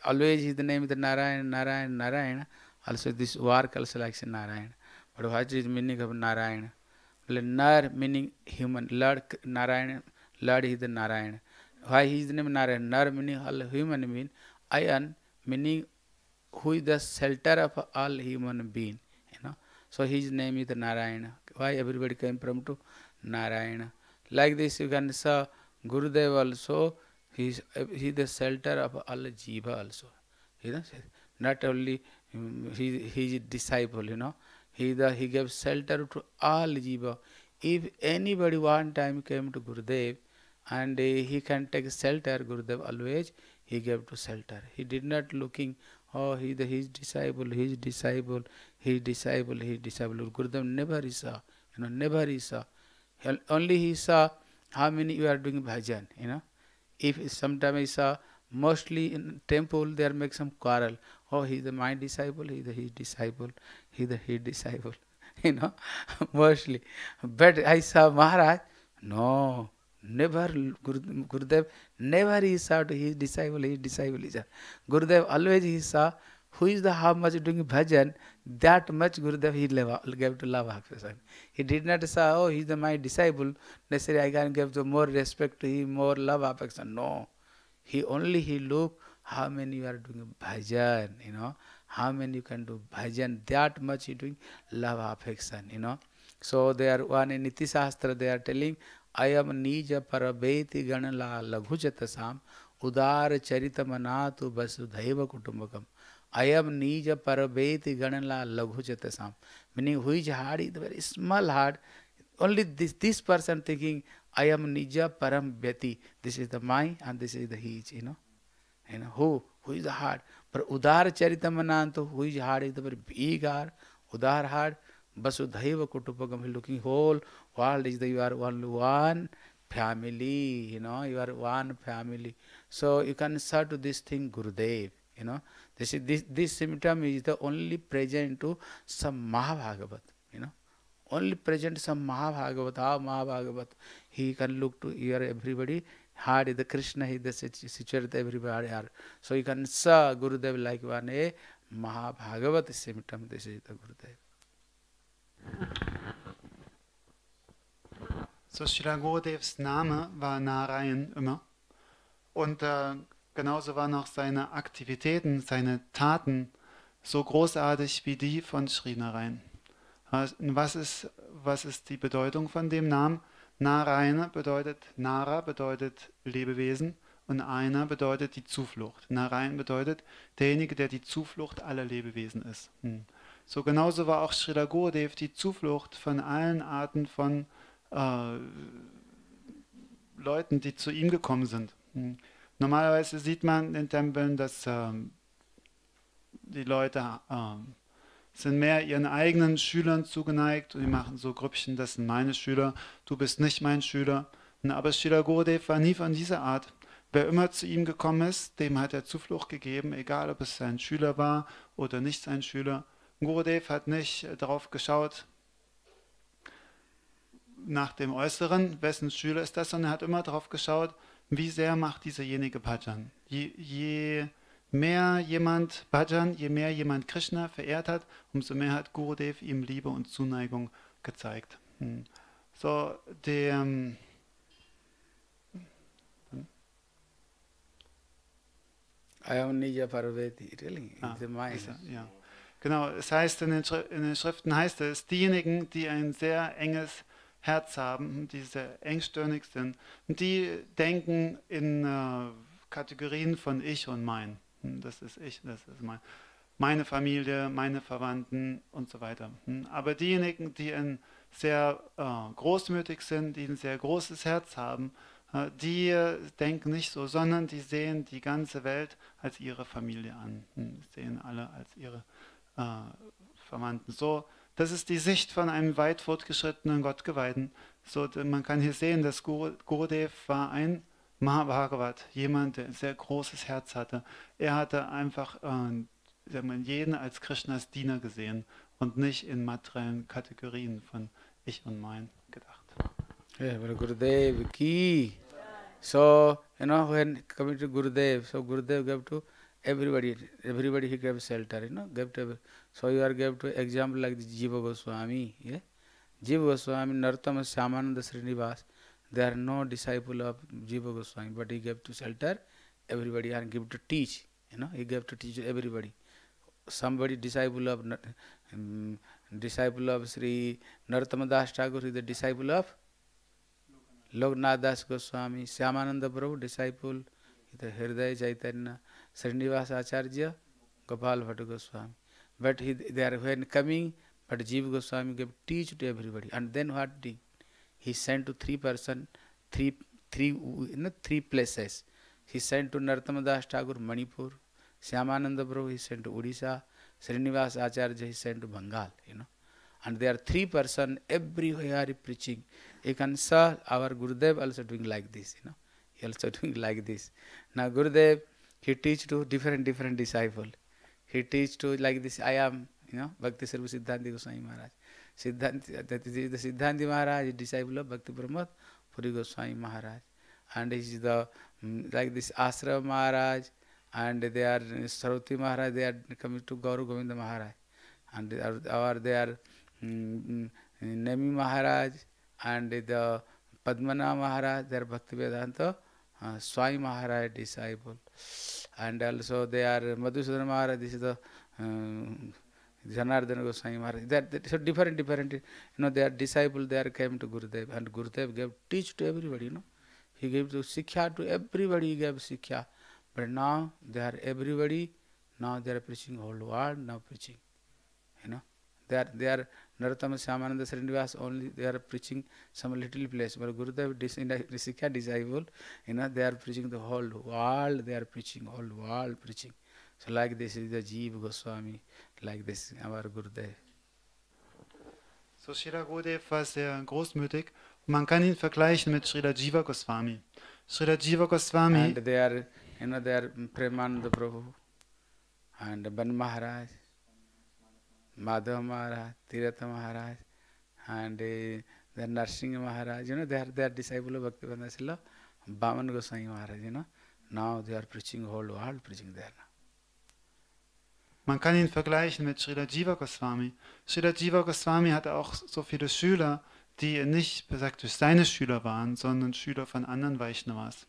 always his name is the Narayan Narayan Narayan also this work also likes Narayan और what is meaning of Narayan. बोले, nar meaning human lord Narayan, lord is the Narayan. Why is name Narayan. Nar meaning all human being ayan meaning who is the shelter of all human being है ना so his name is Narayan why everybody came from to Narayan like this you can स Gurudev also he the he of the jiva of not only his you know? He he is disciple, you know? He the he gave shelter to all jiva if anybody one time came to gurudev and uh, he can take shelter gurudev always he gave to shelter. He did not looking oh he the his disciple his disciple his disciple his disciple. Gurudev never he saw you know never he saw. Only he saw how many you are doing bhajan you know. If sometimes he saw mostly in temple there make some quarrel oh he's the my disciple he's the his disciple he's the his disciple you know mostly but i saw maharaj no never Guru, gurudev never he saw to his disciple his disciple is gurudev always he saw who is the how much doing bhajan that much gurudev he gave to love Hafisan. he did not say oh he is the my disciple necessarily i can give the more respect to him more love affection. No. He only he look how many you are doing bhajan, you know, how many you can do bhajan, that much you doing love affection, you know. So they are one in Niti Sastra, they are telling, I am Nija Parabeti Ganala Laghujatasam Udar charitamanatu Vasudhaiva Kutumbakam. I am Nija Parabeti Ganala Laghujatasam. Meaning, who is hard is very small heart. Only this, this person thinking, I am Nija Param Vyati. This is the my and this is the he, you know. है ना हो हुई हार्ड पर उदार चरित मना तो who hard is there big are उदार हार्ड बस उदैव कुटुंब looking whole world is the you are one one family you know you are one family so you can sort to this thing Gurudev you know this this symptom is the only present to some Mahabhagavat you know only present some Mahabhagavat हा Mahabhagavat he can look to you are everybody heart is the Krishna, he the situ- situated everybody heart. So you can saw Gurudev like one a Mahabhagavat symptom, this is the Gurudev. So Srila Gurudevs Name war Narayan immer. Und äh, genauso waren auch seine Aktivitäten, seine Taten so großartig wie die von Sri Narayan. Was ist, was ist die Bedeutung von dem Namen? Narayana bedeutet, Nara bedeutet Lebewesen und Aina bedeutet die Zuflucht. Narayan bedeutet derjenige, der die Zuflucht aller Lebewesen ist. Hm. So genauso war auch Srila Gurudev die Zuflucht von allen Arten von äh, Leuten, die zu ihm gekommen sind. Hm. Normalerweise sieht man in Tempeln, dass ähm, die Leute ähm, sind mehr ihren eigenen Schülern zugeneigt und die machen so Grüppchen, das sind meine Schüler, du bist nicht mein Schüler. Aber Srila Gurudev war nie von dieser Art. Wer immer zu ihm gekommen ist, dem hat er Zuflucht gegeben, egal ob es sein Schüler war oder nicht sein Schüler. Gurudev hat nicht äh, darauf geschaut, nach dem Äußeren, wessen Schüler ist das, sondern er hat immer darauf geschaut, wie sehr macht dieserjenige Bhajan. Je, je mehr jemand Bhajan, je mehr jemand Krishna verehrt hat, umso mehr hat Gurudev ihm Liebe und Zuneigung gezeigt. Hm. So, der, ähm, Ayamnija Parvati, really, Ah, ist er, ja. Genau, es heißt in den, in den Schriften heißt es, diejenigen, die ein sehr enges Herz haben, die sehr engstirnig sind, die denken in äh, Kategorien von ich und mein. Hm, Das ist ich, das ist mein, meine Familie, meine Verwandten und so weiter. Hm, Aber diejenigen, die ein sehr äh, großmütig sind, die ein sehr großes Herz haben, äh, die denken nicht so, sondern die sehen die ganze Welt als ihre Familie an, hm, sehen alle als ihre äh, Verwandten. So, das ist die Sicht von einem weit fortgeschrittenen Gottgeweihten. So, man kann hier sehen, dass Guru, Gurudev war ein Mahabhagavat, jemand, der ein sehr großes Herz hatte. Er hatte einfach äh, sagen jeden als Krishnas Diener gesehen und nicht in materiellen Kategorien von ich und mein gedacht. Yeah, Gurudev ki. So, you know, when coming to Gurudev, so Gurudev gave to everybody, everybody he gave shelter, you know, gave to, so you are gave to example like the Jiva Goswami, yeah. Jiva Goswami, Nartama Shyamananda Srinivas, they are no disciple of Jiva Goswami, but he gave to shelter everybody and give to teach, you know, he gave to teach everybody. Somebody disciple of, um, disciple of Sri Narottama Das is the disciple of Loknath Das Goswami, Shyamananda Prabhu, disciple, the Hridaya Chaitanya, Srinivas Acharya, Gopal Bhatta Goswami. But he, they are when coming, but Jiva Goswami gave teach to everybody. And then what did he sent to three person, three three know, three places. He sent to Narottama Das Thakur, Manipur, Shyamananda Prabhu, he sent to Odisha, Srinivas Acharya, he sent to Bengal, you know. And there are three person everywhere he preaching. You can saw our Gurudev also doing like this, you know. He also doing like this. Now Gurudev, he teach to different different disciple. He teach to like this. I am, you know, Bhakti Sarva Siddhanti Goswami Maharaj. Siddhanti, that is the Siddhanti Maharaj, is disciple of Bhakti Pramod Puri Goswami Maharaj, and he is the mm, like this Asra Maharaj, and they are Sarvati Maharaj. They are coming to Gauru Govinda Maharaj, and they are, or they are mm, mm, Nemi Maharaj and the Padmana Maharaj, they are Bhakti Vedanta uh, Swami Maharaj disciple. And also they are Madhusudana Maharaj, this is the um, Janardana Goswami Maharaj. They are, they- so different, different, you know, they are disciple, they are came to Gurudev and Gurudev gave teach to everybody, you know. He gave to Sikha to everybody, he gave Sikha. But now they are everybody, now they are preaching whole world, now preaching, you know. They are, they are Narottama Shyamananda Srinivas only they are preaching some little place. But Gurudev the Sikha disciple, you know, they are preaching the whole world, they are preaching whole world preaching. So like this is the Jeev Goswami, like this our Gurudev. So Srila Gurudev war sehr großmütig. Man kann ihn vergleichen mit Srila Jiva Goswami. Srila Jiva Goswami And they are, you know, they are Premananda Prabhu and Ban Maharaj, Madhava Maharaj, Tirtha Maharaj, and uh, the Narsingh Maharaj, you know, they are they are disciple of Bhaktivedanta Srila Baman Goswami Maharaj, you know. Now they are preaching whole world, preaching there. Man kann ihn vergleichen mit Srila Jiva Goswami. Srila Jiva Goswami hatte auch so viele Schüler, die nicht durch seine Schüler waren, sondern Schüler von anderen Vaishnavas.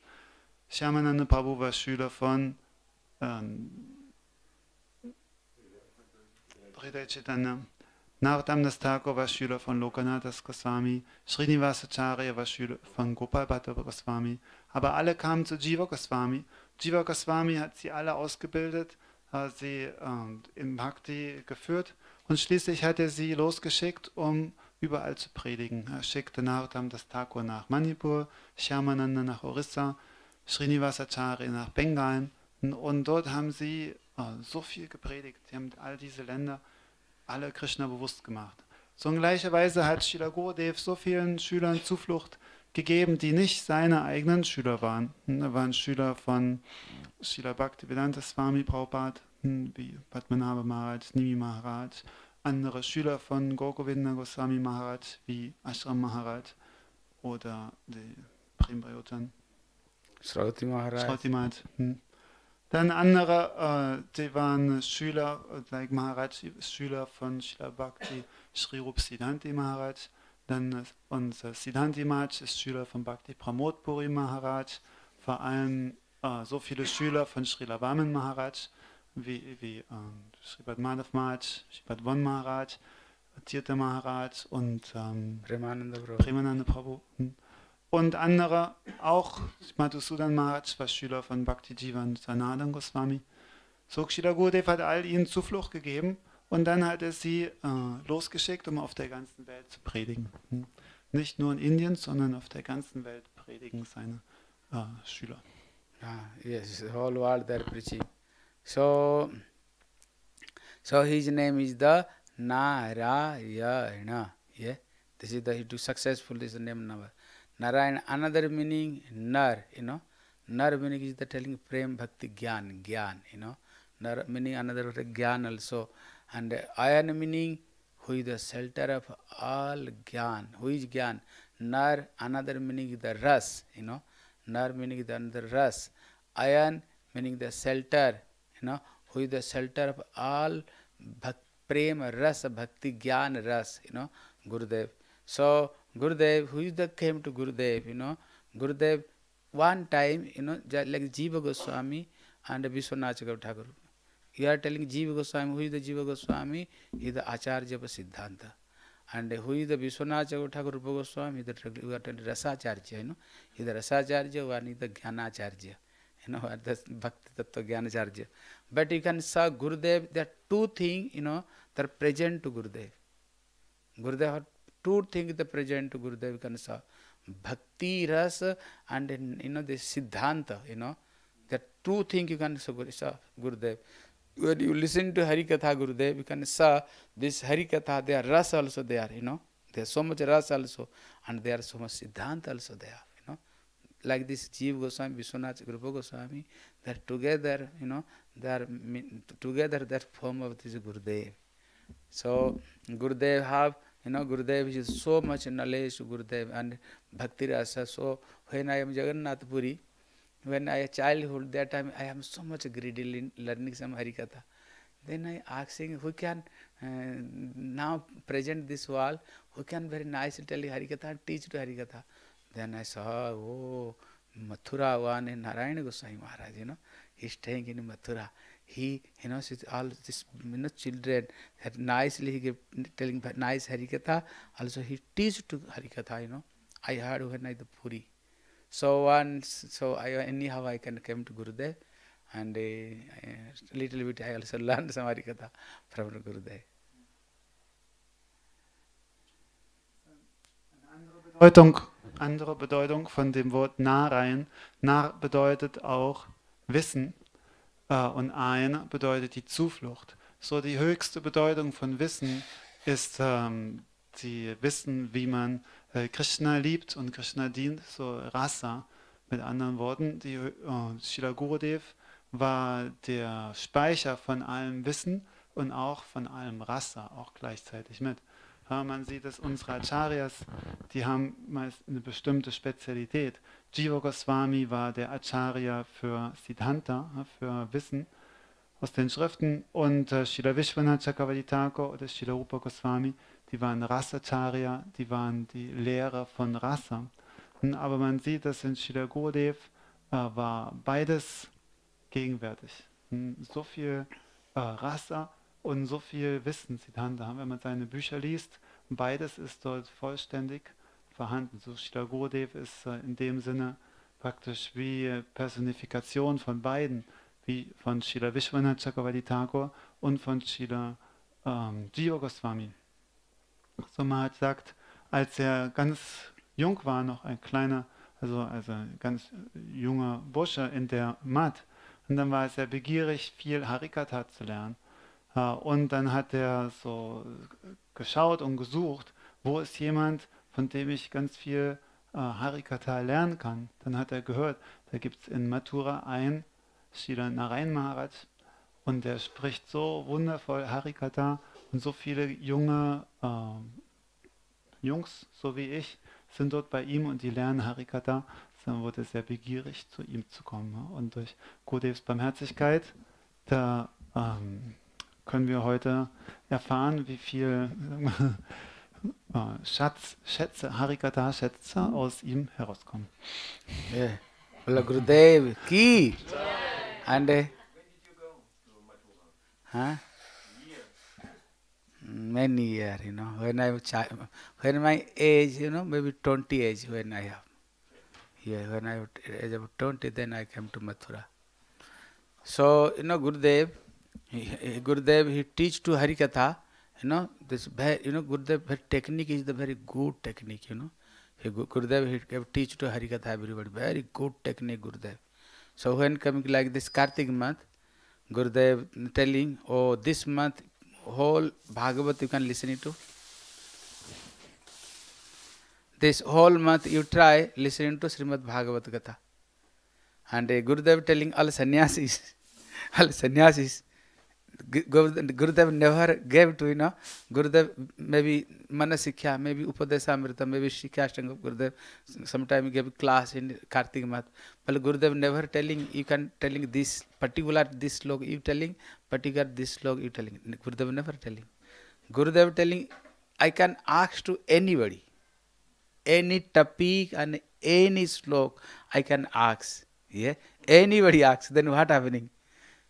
Shyamananda Prabhu war Schüler von ähm, Hridaya Chaitanya. Narottam Das Thakur war Schüler von Lokanathas Goswami. Srinivasacharya war Schüler von Gopal Bhatta Goswami. Aber alle kamen zu Jiva Goswami. Jiva Goswami hat sie alle ausgebildet, sie äh, im Bhakti geführt und schließlich hat er sie losgeschickt, um überall zu predigen. Er schickte Narottam Das Thakur nach Manipur, Shyamananda nach Orissa, Srinivasacharya nach Bengalen und dort haben sie äh, so viel gepredigt. Sie haben all diese Länder alle Krishna bewusst gemacht. So in gleicher Weise hat Srila Gurudev so vielen Schülern Zuflucht gegeben, die nicht seine eigenen Schüler waren. Da waren Schüler von Srila Bhaktivedanta Swami Prabhupada, wie Padmanabha Maharaj, Nimi Maharaj, andere Schüler von Gogovinda Goswami Maharaj, wie Ashram Maharaj oder die Primbrayotan, Srauti Maharaj. Srauti Maharaj. hm. Dann andere, äh, die waren Schüler, äh, like Maharaj, ist Schüler von Srila Bhakti, Sri Rup Siddhanti Maharaj. Dann äh, unser Siddhanti Maharaj ist Schüler von Bhakti Pramod Puri Maharaj. Vor allem äh, so viele Schüler von Srila Vaman Maharaj, wie, wie äh, Sripad Madhav Maharaj, Sripad Von Maharaj, Tirtha Maharaj und ähm, Premananda Prabhu. Premananda Prabhu. Und andere, auch Madhusudan Maharaj war Schüler von Bhakti Jivan Sanatan Goswami. So Kshila Gurudev hat all ihnen Zuflucht gegeben und dann hat er sie äh, losgeschickt, um auf der ganzen Welt zu predigen. Hm. Nicht nur in Indien, sondern auf der ganzen Welt predigen seine äh, Schüler. Ah, yes, whole world they are preaching. So, so his name is the Narayana. Yeah, this is the he do successful. This name number. Narayana. Another meaning Nar. You know, Nar meaning is the telling prem bhakti gyan gyan. You know, Nar meaning another gyan also, and Ayan meaning who is the shelter of all gyan. Who is gyan? Nar. Another meaning the ras. You know. Nar meaning the another ras. Ayan meaning the shelter, you know, who is the shelter of all bhak, prem ras, bhakti gyan ras, you know, Gurudev. So Gurudev, who is the came to Gurudev, you know, Gurudev one time, you know, like Jiva Goswami and Vishwanath Thakur. You are telling Jiva Goswami, who is the Jiva Goswami? He is the Acharya Siddhanta. And who is the Vishwanath Thakur Rupa Goswami? The, you are telling Rasacharya, you know. He is the Rasacharya, one is the Jnanacharya. You know, the Bhakti Tattva Jnanacharya. But you can saw Gurudev, there are two things, you know, that are present to Gurudev. Gurudev had two things that are present to Gurudev, you can saw. Bhakti ras and, you know, the Siddhanta, you know. The two things you can saw Gurudev. When you listen to Harikatha Gurudev, you can saw this Hari Katha, Harikatha, are ras also there, you know. There's so much ras also, and there are so much Siddhanta also there, you know. Like this Jeev Goswami, Vishwanath Rupa Goswami, they're together, you know, they are together that form of this Gurudev. So Gurudev have, you know, Gurudev is so much knowledge Gurudev and Bhakti Rasa. So when I am Jagannath Puri, when I childhood, that time I am so much greedy in learning some Harikatha. Then I asking who can uh, now present this wall, who can very nicely tell Harikatha and teach to Harikatha. Then I saw, oh, Mathura one in Narayana Goswami Maharaj, you know, he's staying in Mathura. He, you know, see all this, you know, children, that nicely he give, telling nice Harikatha. Also he teach to Harikatha, you know. I heard when I the Puri. So once, so I anyhow I can come to Gurudev, and uh, little bit I also learned some Harikatha from Gurudev. Bedeutung, andere Bedeutung von dem Wort Narayan. Nar bedeutet auch Wissen äh, und Ayan bedeutet die Zuflucht. So die höchste Bedeutung von Wissen ist ähm, die Wissen, wie man Krishna liebt und Krishna dient, so Rasa. Mit anderen Worten, die äh, Srila Gurudev war der Speicher von allem Wissen und auch von allem Rasa, auch gleichzeitig mit. Ja, man sieht, dass unsere Acharyas, die haben meist eine bestimmte Spezialität. Jiva Goswami war der Acharya für Siddhanta, für Wissen aus den Schriften und äh, Srila Vishwanath Chakravarti oder Srila Rupa Goswami, die waren Rasacharya, die waren die Lehrer von Rasa. Hm, Aber man sieht, dass in Srila Gurudev äh, war beides gegenwärtig. Hm, So viel äh, Rasa und so viel Wissen Siddhanta. Wenn man seine Bücher liest, beides ist dort vollständig vorhanden. So Srila Gurudev ist äh, in dem Sinne praktisch wie äh, Personifikation von beiden, wie von Srila Vishwanath Chakravarti Thakur und von Srila ähm, Jiva Goswami. So Maharaj sagt, als er ganz jung war, noch ein kleiner, also, also ein ganz junger Bursche in der Mat, und dann war er sehr begierig, viel Harikatha zu lernen. Äh, Und dann hat er so geschaut und gesucht, wo ist jemand, von dem ich ganz viel äh, Harikatha lernen kann. Dann hat er gehört, da gibt es in Mathura ein Srila Narayan Maharaj und der spricht so wundervoll Harikatha und so viele junge ähm, Jungs, so wie ich, sind dort bei ihm und die lernen Harikatha. Dann wurde er sehr begierig, zu ihm zu kommen. ne? Und durch Gurudevs Barmherzigkeit, da ähm, können wir heute erfahren, wie viel äh, Schatz, Schätze, Harikatha-Schätze aus ihm herauskommen. Yeah. Bola Gurudev ki. And uh, huh? Many year, you know. When I was child, when my age, you know, maybe 20 age when I have. Yeah, when I was age of 20, then I came to Mathura. So, you know, Gurudev, he- Gurudev, he teach to Harikatha, you know, this very, you know, Gurudev, her technique is the very good technique, you know. He, Gurudev, he teach to Harikatha everybody, very good technique, Gurudev. So when coming like this Kartik month, Gurudev telling, oh, this month, whole Bhagavat you can listen it to. This whole month you try listening to Srimad Bhagavat Gatha. And uh, Gurudev telling all sannyasis, all sannyasis, Gurudev never gave to you know Gurudev maybe मन शिक्षा may be Upadeshamrita maybe Shikshashtakam Gurudev sometime gave class in Kartik month पहले Gurudev never telling you can telling this particular this shloka you telling particular this shloka you telling Gurudev never telling Gurudev telling I can ask to anybody any topic and any shloka I can ask anybody आक्स then what happening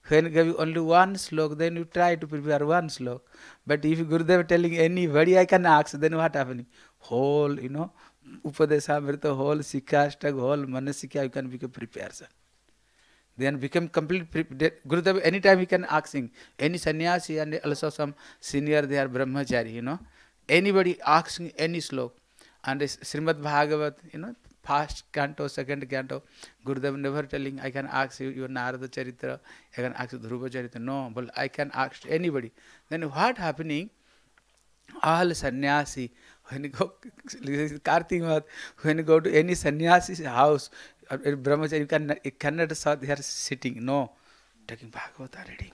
When give you only one slok, then you try to prepare one slok. But if Gurudev telling any anybody I can ask, then what happening? Whole, you know, Upadesamrita, whole Sikashtag, whole Manasikya, you can become prepared. sir. Then become complete. Pre- de- Gurudev, anytime he can asking any sannyasi and also some senior, they are brahmachari, you know. Anybody asking any slok. And Srimad Bhagavat, you know, can ask you your Narada Charitra, I can ask you Dhruva Charitra. No, but I can ask anybody. Then what happening? all sannyasi when you go Kartik month, when you go to any sannyasi's house or a brahmachari you can you cannot saw they are sitting no taking Bhagavata reading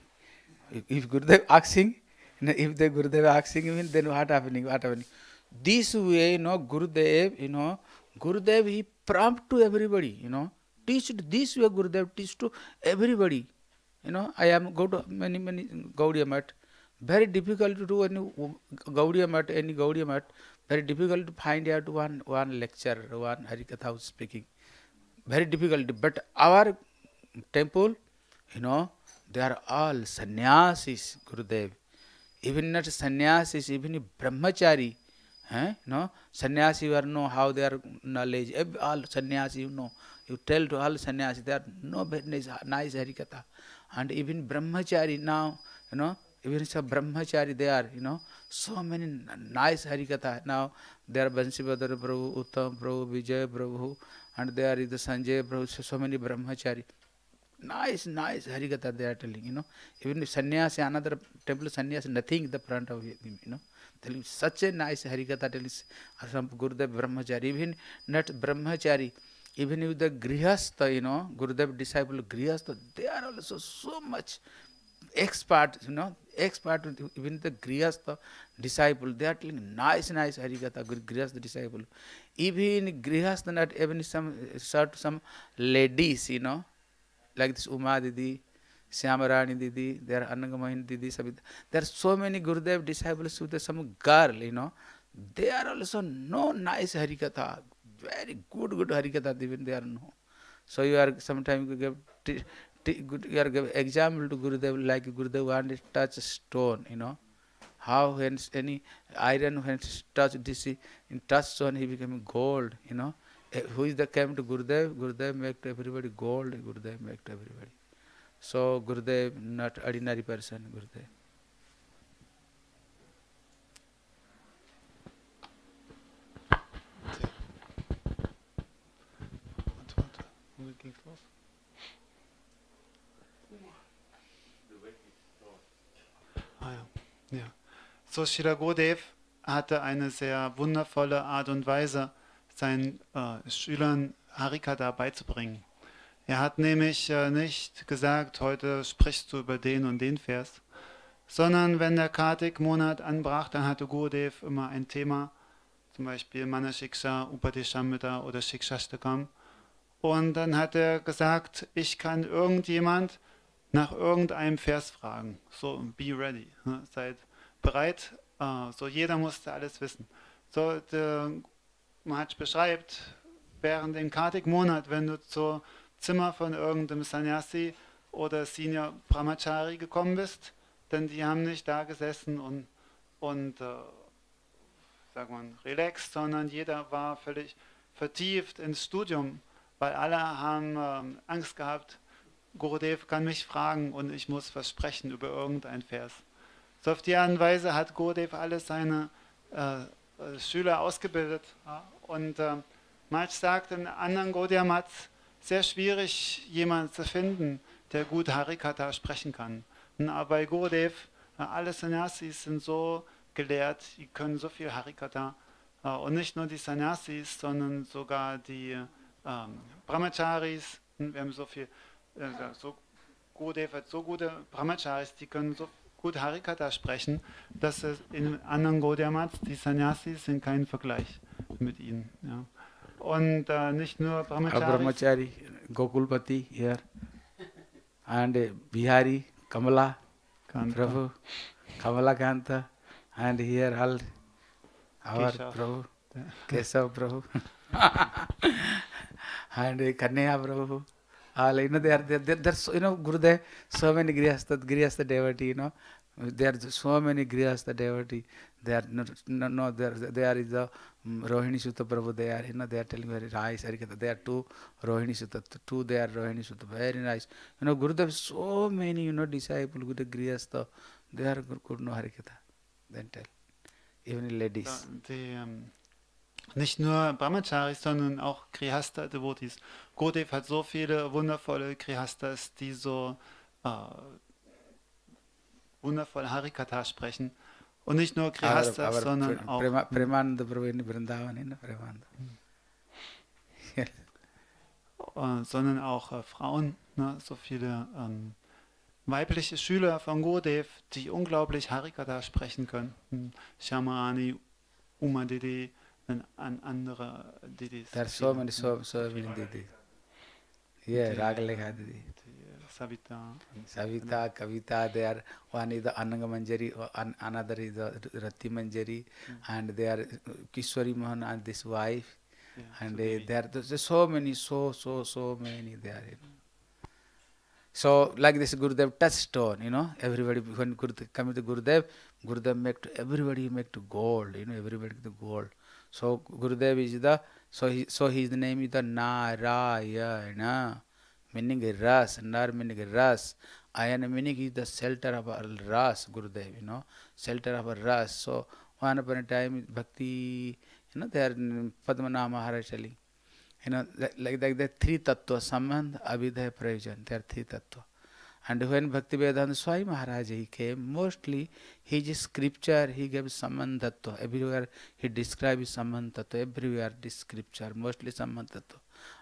if, if Gurudev asking you know, if the Gurudev asking him then what happening what happening this way you know Gurudev you know Gurudev he prompt to everybody you know teach this way Gurudev teach to everybody you know I am go to many many Gaudiya Math very difficult to do any Gaudiya Math, any Gaudiya Math, very difficult to find out one one lecture, one Harikatha house speaking. Very difficult. But our temple, you know, they are all sannyasis, Gurudev. Even not sannyasis, even brahmachari. Eh? No, sannyasi you are know how their knowledge. Ev- All sannyasi you know. You tell to all sannyasi they are no nice, nice harikatha. And even brahmachari now, you know, even some brahmachari they are, you know, so many nice harikatha. Now they are Bansivadar Prabhu, Uttam Prabhu, Vijay Prabhu, and they are the Sanjay Prabhu, so, so many brahmachari. Nice, nice harikatha they are telling, you know. Even sannyasi, another temple sannyasi, nothing in the front of him, you know. Telling such a nice harikatha telling some Gurudev brahmachari, even not brahmachari, even if the grihastha, you know, Gurudev disciple grihastha, they are also so much expert, you know, expert, even the Grihastha disciple, they are telling nice, nice Harikatha, Gri- Grihastha disciple. Even Grihastha, not even some, some ladies, you know, like this Uma Didi, Syamarani Didi, there are Anangamahin Didi, Sabita. There are so many Gurudev disciples with some girl, you know. They are also no nice Harikatha, very good, good Harikatha, even they are no. So you are sometimes you give you are give example to Gurudev like Gurudev wanted to touch stone, you know. How when any iron when touch this in touch stone he became gold, you know. Eh, Who is the came to Gurudev? Gurudev make to everybody gold, Gurudev make to everybody. So Gurudev not ordinary person, Gurudev. So, Shila Gurudev hatte eine sehr wundervolle Art und Weise, seinen äh, Schülern Harikata beizubringen. Er hat nämlich äh, nicht gesagt, heute sprichst du über den und den Vers, sondern wenn der Kartik-Monat anbrach, dann hatte Gurudev immer ein Thema, zum Beispiel Manashiksha, Upadeshamrita oder Shikshashtakam. Und dann hat er gesagt, ich kann irgendjemand nach irgendeinem Vers fragen. So, be ready. ne? Seid bereit. Äh, So, jeder musste alles wissen. So, der Mahatma beschreibt, während dem Kartik-Monat, wenn du zum Zimmer von irgendeinem Sannyasi oder Senior Brahmachari gekommen bist, denn die haben nicht da gesessen und, und äh, sagt man, relaxed, sondern jeder war völlig vertieft ins Studium, weil alle haben ähm, Angst gehabt, Gurudev kann mich fragen und ich muss was sprechen über irgendein Vers. So auf die Art und Weise hat Gurudev alle seine äh, äh, Schüler ausgebildet. Ja? Und äh, Maj sagt in anderen Gaudiya-Mats, sehr schwierig, jemanden zu finden, der gut Harikata sprechen kann. Aber bei Gurudev, äh, alle Sannyasis sind so gelehrt, die können so viel Harikata. Äh, und nicht nur die Sannyasis, sondern sogar die ähm, Brahmacharis. Hm, Wir haben so viel, äh, so Gurudev hat so gute Brahmacharis, die können so gut Harikata sprechen, dass es in anderen Gaudiya-Mats, die Sannyasis sind kein Vergleich mit ihnen. Ja. Und äh, nicht nur Brahmacharis, Brahmachari, Gokulpati here, and uh, Bihari, Kamala, Kanta. Prabhu, Kamala Kanta, and here all our Keshav. Prabhu, Kesav Prabhu, and uh, Kanaya Prabhu. All you know they are there. there there's so, you know Gurudev so many Grihastha Grihastha devotee you know there are so many Grihastha devotee they are no no, no they are they are is the um, Rohini Sutta Prabhu they are you know they are telling very nice Harikatha they are two Rohini Sutta two they are Rohini Sutta very nice you know Gurudev so many you know disciple Guru Grihastha they are good no Harikatha then tell even ladies die, ähm, nicht nur Brahmacharis, sondern auch Grihasta-Devotees. Gurudev hat so viele wundervolle Grihastas, die so äh, wundervoll Harikata sprechen. Und nicht nur our sondern Pre- auch Prema, Premananda Prabhu in Vrindavan Premananda äh, sondern auch äh, Frauen, ne? so viele ähm, weibliche Schüler von Gurudev, die unglaublich Harikata sprechen können. Hm. Shamarani, Uma Didi, an andere Didis. There are so many, so so many Didi. Yeah, Ragalekha Didi. Savita. Savita, Kavita, they are one is the Ananga Manjari, another is the Rati Manjari, and they are uh, Kishwari Mohan and this wife, Ja, and so die- there are there's so many, so so so many there. You know. So like this Gurudev touchstone, you know, everybody when Gurudev coming to Gurudev, Gurudev make to everybody make to gold, you know, everybody to gold. So Gurudev is the so he so his name is the Narayana, meaning ras, Nar meaning ras. Ayana meaning is the shelter of our ras, Gurudev, you know, shelter of our ras. So one upon a time bhakti, you know, they are Padmanama Maharaj. You know, like, like, like the three tattva, sambandh, abhidaya, prayojan, there are three tattva. And when Bhakti Vedanta Swami Maharaj he came, mostly his scripture he gave Samanthatva. Everywhere he describes Samanthatva. Everywhere this scripture, mostly Samanthatva.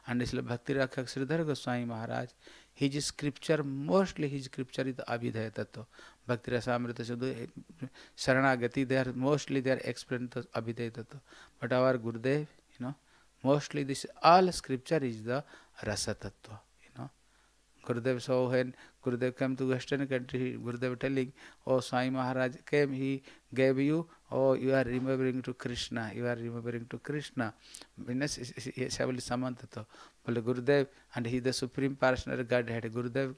Sridhar Goswami Maharaj, his scripture, mostly his scripture is the Abhidhaya Tattva. Bhakti Rasamrita Sudhu, Saranagati, they are mostly they are explained the Abhidhaya Tattva. But our Gurudev, you know, mostly this all scripture is the Rasa Tattva, you know. Gurudev, so when Gurudev came to Western country, Gurudev telling, oh Sai Maharaj came, he gave you, oh you are remembering to Krishna, you are remembering to Krishna. Shavali Samantato. But Gurudev, and he the Supreme Personal Godhead, Gurudev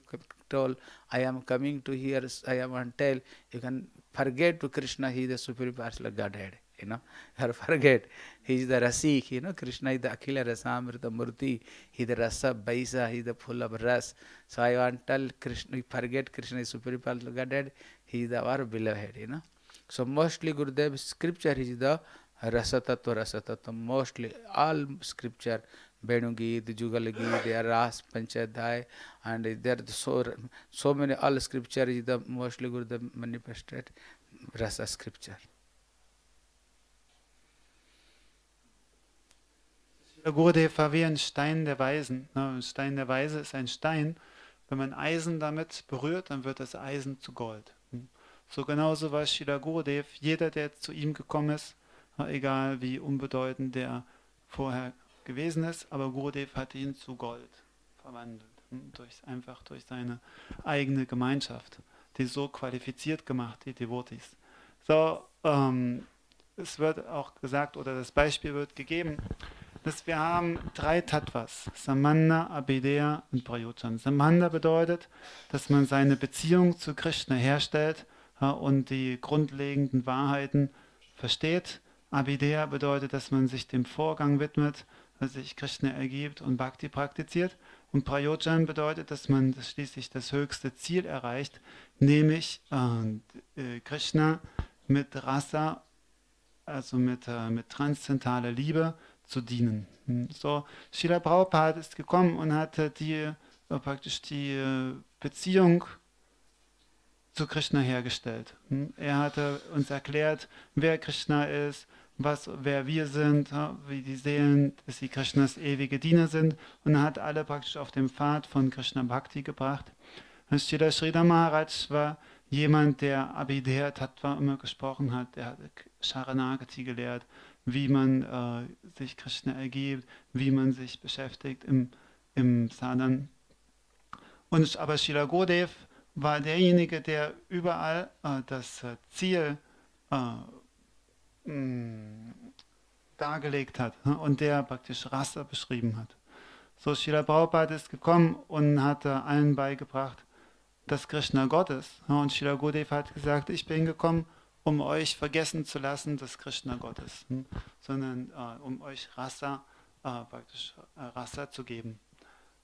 told, I am coming to here, I am on tell, you can forget to Krishna, he the Supreme Personal Godhead. You know, or forget, he is the Rasik, you know, Krishna is the Akhila Rasamrita Murti, he is the Rasa Baisa, he is the full of ras. So I want to tell Krishna, forget Krishna is Godhead, he is the our beloved, you know. So mostly Gurudev scripture is the Rasa Tattva, Rasa Tattva, mostly all scripture, Venugeet, Jugal Geet, there are Ras, Panchadhyay, and there are so, so many, all scripture is the mostly Gurudev manifested Rasa scripture. Der Gurudev war wie ein Stein der Weisen. Ein Stein der Weise ist ein Stein. Wenn man Eisen damit berührt, dann wird das Eisen zu Gold. So genauso war Shila Gurudev. Jeder, der zu ihm gekommen ist, egal wie unbedeutend der vorher gewesen ist, aber Gurudev hat ihn zu Gold verwandelt. Durch, einfach durch seine eigene Gemeinschaft, die so qualifiziert gemacht, die Devotis. So, ähm, es wird auch gesagt, oder das Beispiel wird gegeben, dass wir haben drei Tattvas, Samanda, Abhidheya und Prayojan. Samanda bedeutet, dass man seine Beziehung zu Krishna herstellt ja, und die grundlegenden Wahrheiten versteht. Abhidheya bedeutet, dass man sich dem Vorgang widmet, dass sich Krishna ergibt und Bhakti praktiziert. Und Prayojan bedeutet, dass man schließlich das höchste Ziel erreicht, nämlich äh, äh, Krishna mit Rasa, also mit, äh, mit transzendentaler Liebe zu dienen. Hm, so, Srila Prabhupada ist gekommen und hatte die, äh, praktisch die äh, Beziehung zu Krishna hergestellt. Hm, er hatte uns erklärt, wer Krishna ist, was, wer wir sind, wie die Seelen, dass sie Krishnas ewige Diener sind und hat alle praktisch auf dem Pfad von Krishna Bhakti gebracht. Srila Sridhar Maharaj war jemand, der Abhidheya Tattva immer gesprochen hat, der hat Sharanagati gelehrt, wie man äh, sich Krishna ergibt, wie man sich beschäftigt im, im Sadhan. Und aber Srila Godev war derjenige, der überall äh, das äh, Ziel mh, mm, dargelegt hat ne, und der praktisch Rasa beschrieben hat. So Srila Prabhupada ist gekommen und hat allen beigebracht, dass Krishna Gott ist. Ne, und Srila Gurudev hat gesagt, ich bin gekommen, um euch vergessen zu lassen, dass Krishna Gott ist, hm? sondern äh, um euch Rasa, äh, praktisch äh, Rasa zu geben.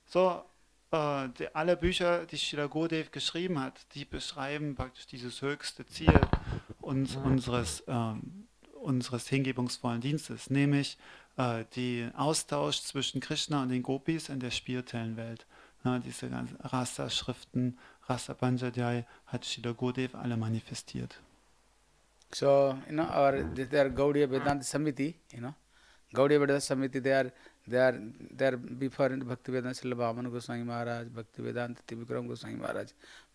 So, äh, die, alle Bücher, die Srila Gurudev geschrieben hat, die beschreiben praktisch dieses höchste Ziel uns, unseres, ähm, unseres hingebungsvollen Dienstes, nämlich äh, den Austausch zwischen Krishna und den Gopis in der spirituellen Welt. Ja, diese ganzen Rasa-Schriften, Rasa Panchadhyay hat Srila Gurudev alle manifestiert. So, you know, our they are Gaudiya Vedanta Samiti, you know. Gaudiya Vedanta Samiti, they are they are they are before Bhakti Vedanta Srila Bhaman Goswami Maharaj, Bhakti Vedanta Tivikram Goswami Maharaj,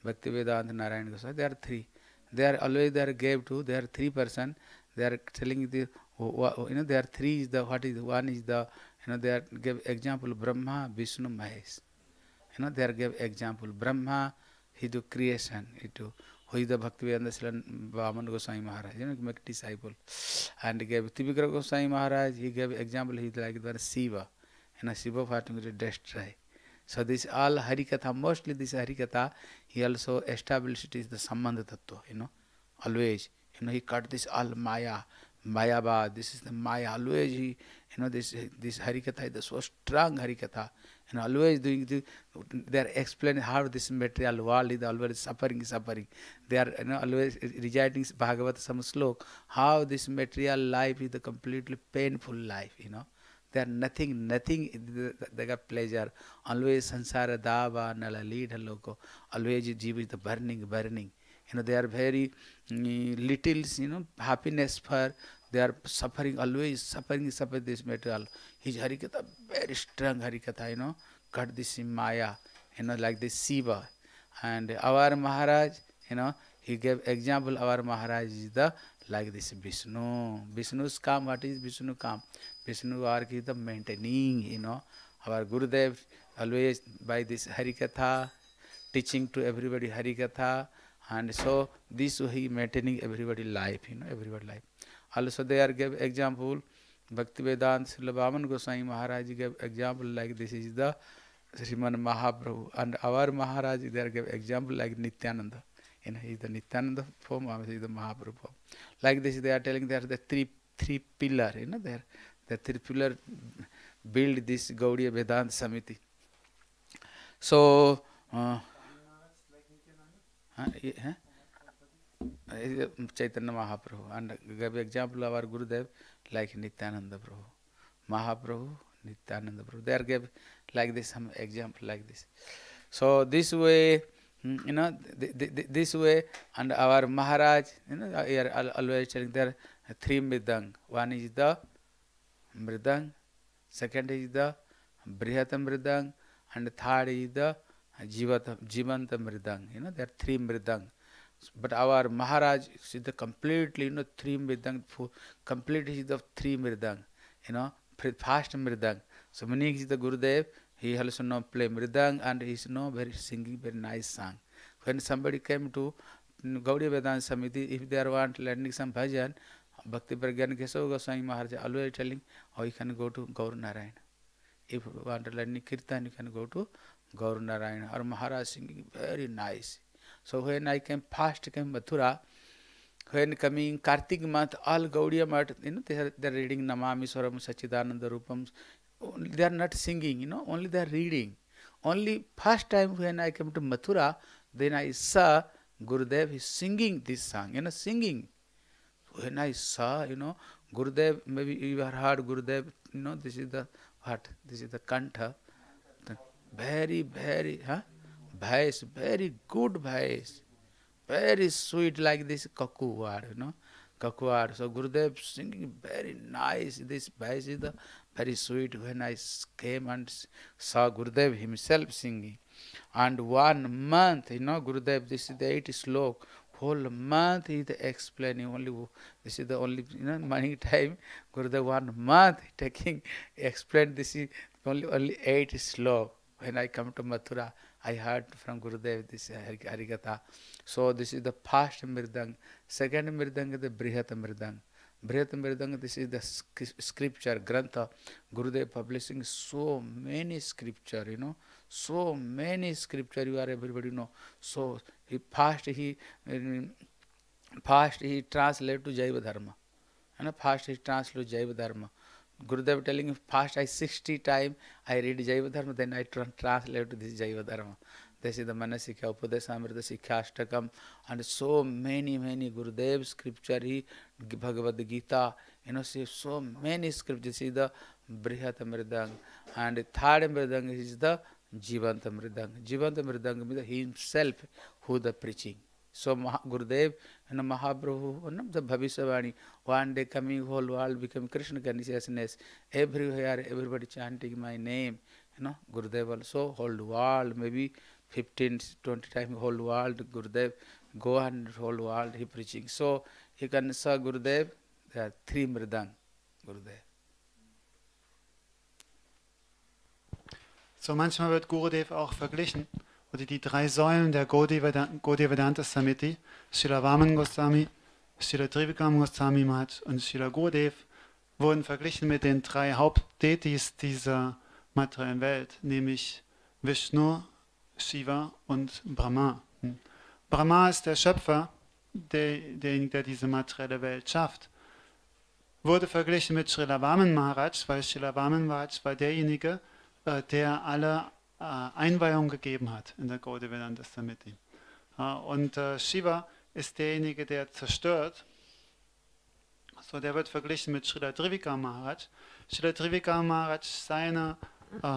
Bhakti Vedanta Narayan Goswami. They are three. They are always they are gave to. They are three person. They are telling the you know they are three is the what is one is the you know they are give example Brahma, Vishnu, Mahesh. You know they are give example Brahma. He do creation. He do हुईद Bhakti Vedanta Vaman Goswami Maharaj you and gave Trivikram Goswami Maharaj he gave example हुई like दर शिव है ना Shiv fighting डेस्ट रहे so this all Harikatha mostly this Harikatha he also establish is the sambandha tattva you know always you know he cut this all maya Mayavad this is the maya always he you know this this Harikatha is the so strong Harikatha And always doing the, they are explaining how this material world is always suffering, suffering. They are you know, always reciting Bhagavad some slok, how this material life is the completely painful life, you know. They are nothing, nothing, they got pleasure. Always sansara dava, nala lead loko. Always jiva is the burning, burning. You know, they are very mm, little, you know, happiness for, they are suffering, always suffering, suffering this material. His Harikatha very strong Harikatha you know cut this maya you know like this Shiv and our Maharaj you know he gave example our Maharaj is the like this Vishnu Vishnu's काम what is Vishnu काम Vishnu are की the maintaining you know our Gurudev always by this Harikatha teaching to everybody Harikatha and so this he maintaining everybody life you know everybody life also they are gave example भक्ति Vedanta Srila Baman Gosai Maharaj gave example like this is the Shriman Mahaprabhu and our Maharaj there gave example like Nityananda in is the Nityananda form is the Mahaprabhu form like this they are telling there the three three pillar in there the three pillar build this Gaudiya Vedanta Samiti so हाँ ये है Chaitanya Mahaprabhu and gave example of our Gurudev like Nityananda Prabhu. Mahaprabhu, Nityananda Prabhu. They are gave like this some example like this. So this way, mm, you know, th- th- th- this way, and our Maharaj, you know, here al- always telling there are three mridang. One is the mridang, second is the brihata mridang, and third is the jivata, jivanta mridang. You know, there are three mridang. But our Maharaj is the completely, you know, three mridang, complete is the three mridang, you know, fast mridang. So meaning is the Gurudev, he also know play mridang and he is know very singing very nice song. When somebody came to mm, Gaudiya Vedanta Samiti, if they are want learning some bhajan, Bhakti Pragyan Kesava Goswami Maharaj always telling, oh you can go to Gaur Narayan. If you want to learn Kirtan, you can go to Gaur Narayan. Or Maharaj singing very nice. So when I came first came Mathura, when coming Kartik month, all Gaudiya Math, you know, they are, they are reading Namami Swaram Sachidananda Rupam. They are not singing, you know, only they are reading. Only first time when I came to Mathura, then I saw Gurudev is singing this song, you know, singing. When I saw, you know, Gurudev, maybe you have heard Gurudev, you know, this is the what? This is the kantha. The very, very, huh? भैंस very good भैंस very sweet like this ककुआर you know ककुआर so Gurudev singing very nice this भैंस is the very sweet when I came and स Gurudev himself singing and one month you know Gurudev this is the eight shloka whole month is explaining only this is the only money time Gurudev one month taking explain this is only only eight shloka. When I come to Mathura I heard from Gurudev this uh, Hari- Harikatha. So this is the first mirdang. Second mirdang is the Brihata mirdang. Brihata mirdang, this is the scripture, Grantha. Gurudev publishing so many scripture, you know, so many scripture you are everybody know. So he first he first he translate to Jaiva Dharma. Know, first he translate Jaiva Dharma. Gurudev telling him, first I 60 time I read Jaiva Dharma, then I tran- translate this Jaiva Dharma. This is the Manasikha, Upadesamrita, Sikha Ashtakam, and so many, many Gurudev scripture, he, Bhagavad Gita, you know, see so many scriptures. Is the Brihata Mridang, and the third Mridang is the Jivanta Mridang. Jivanta Mridang means himself who the preaching. Maha, Gurudev and Mahaprabhu, you know, the Bhavishavani, one day coming whole world become Krishna consciousness. Everywhere, everybody chanting my name. You know, Gurudev also, whole world, maybe 15, 20 times whole world, Gurudev, go and whole world he preaching. So you can saw Gurudev, there are three Mridang, Gurudev. So manchmal wird Gurudev auch verglichen, oder die drei Säulen der Gaudiya Vedanta- Samiti, Srila Vaman Goswami, Srila Trivikram Goswami Maharaj und Srila Gurudev, wurden verglichen mit den drei Hauptdetis dieser materiellen Welt, nämlich Vishnu, Shiva und Brahma. Hm. Brahma ist der Schöpfer, der, derjenige, der diese materielle Welt schafft. Wurde verglichen mit Srila Vaman Maharaj, weil Srila Vaman Maharaj war derjenige, äh, der alle äh, Einweihungen gegeben hat in der Gaudiya Vedanta Samiti. Ja, und äh, Shiva ist derjenige, der zerstört. So, der wird verglichen mit Srila Trivikram Maharaj. Srila Trivikram Maharaj, seine äh,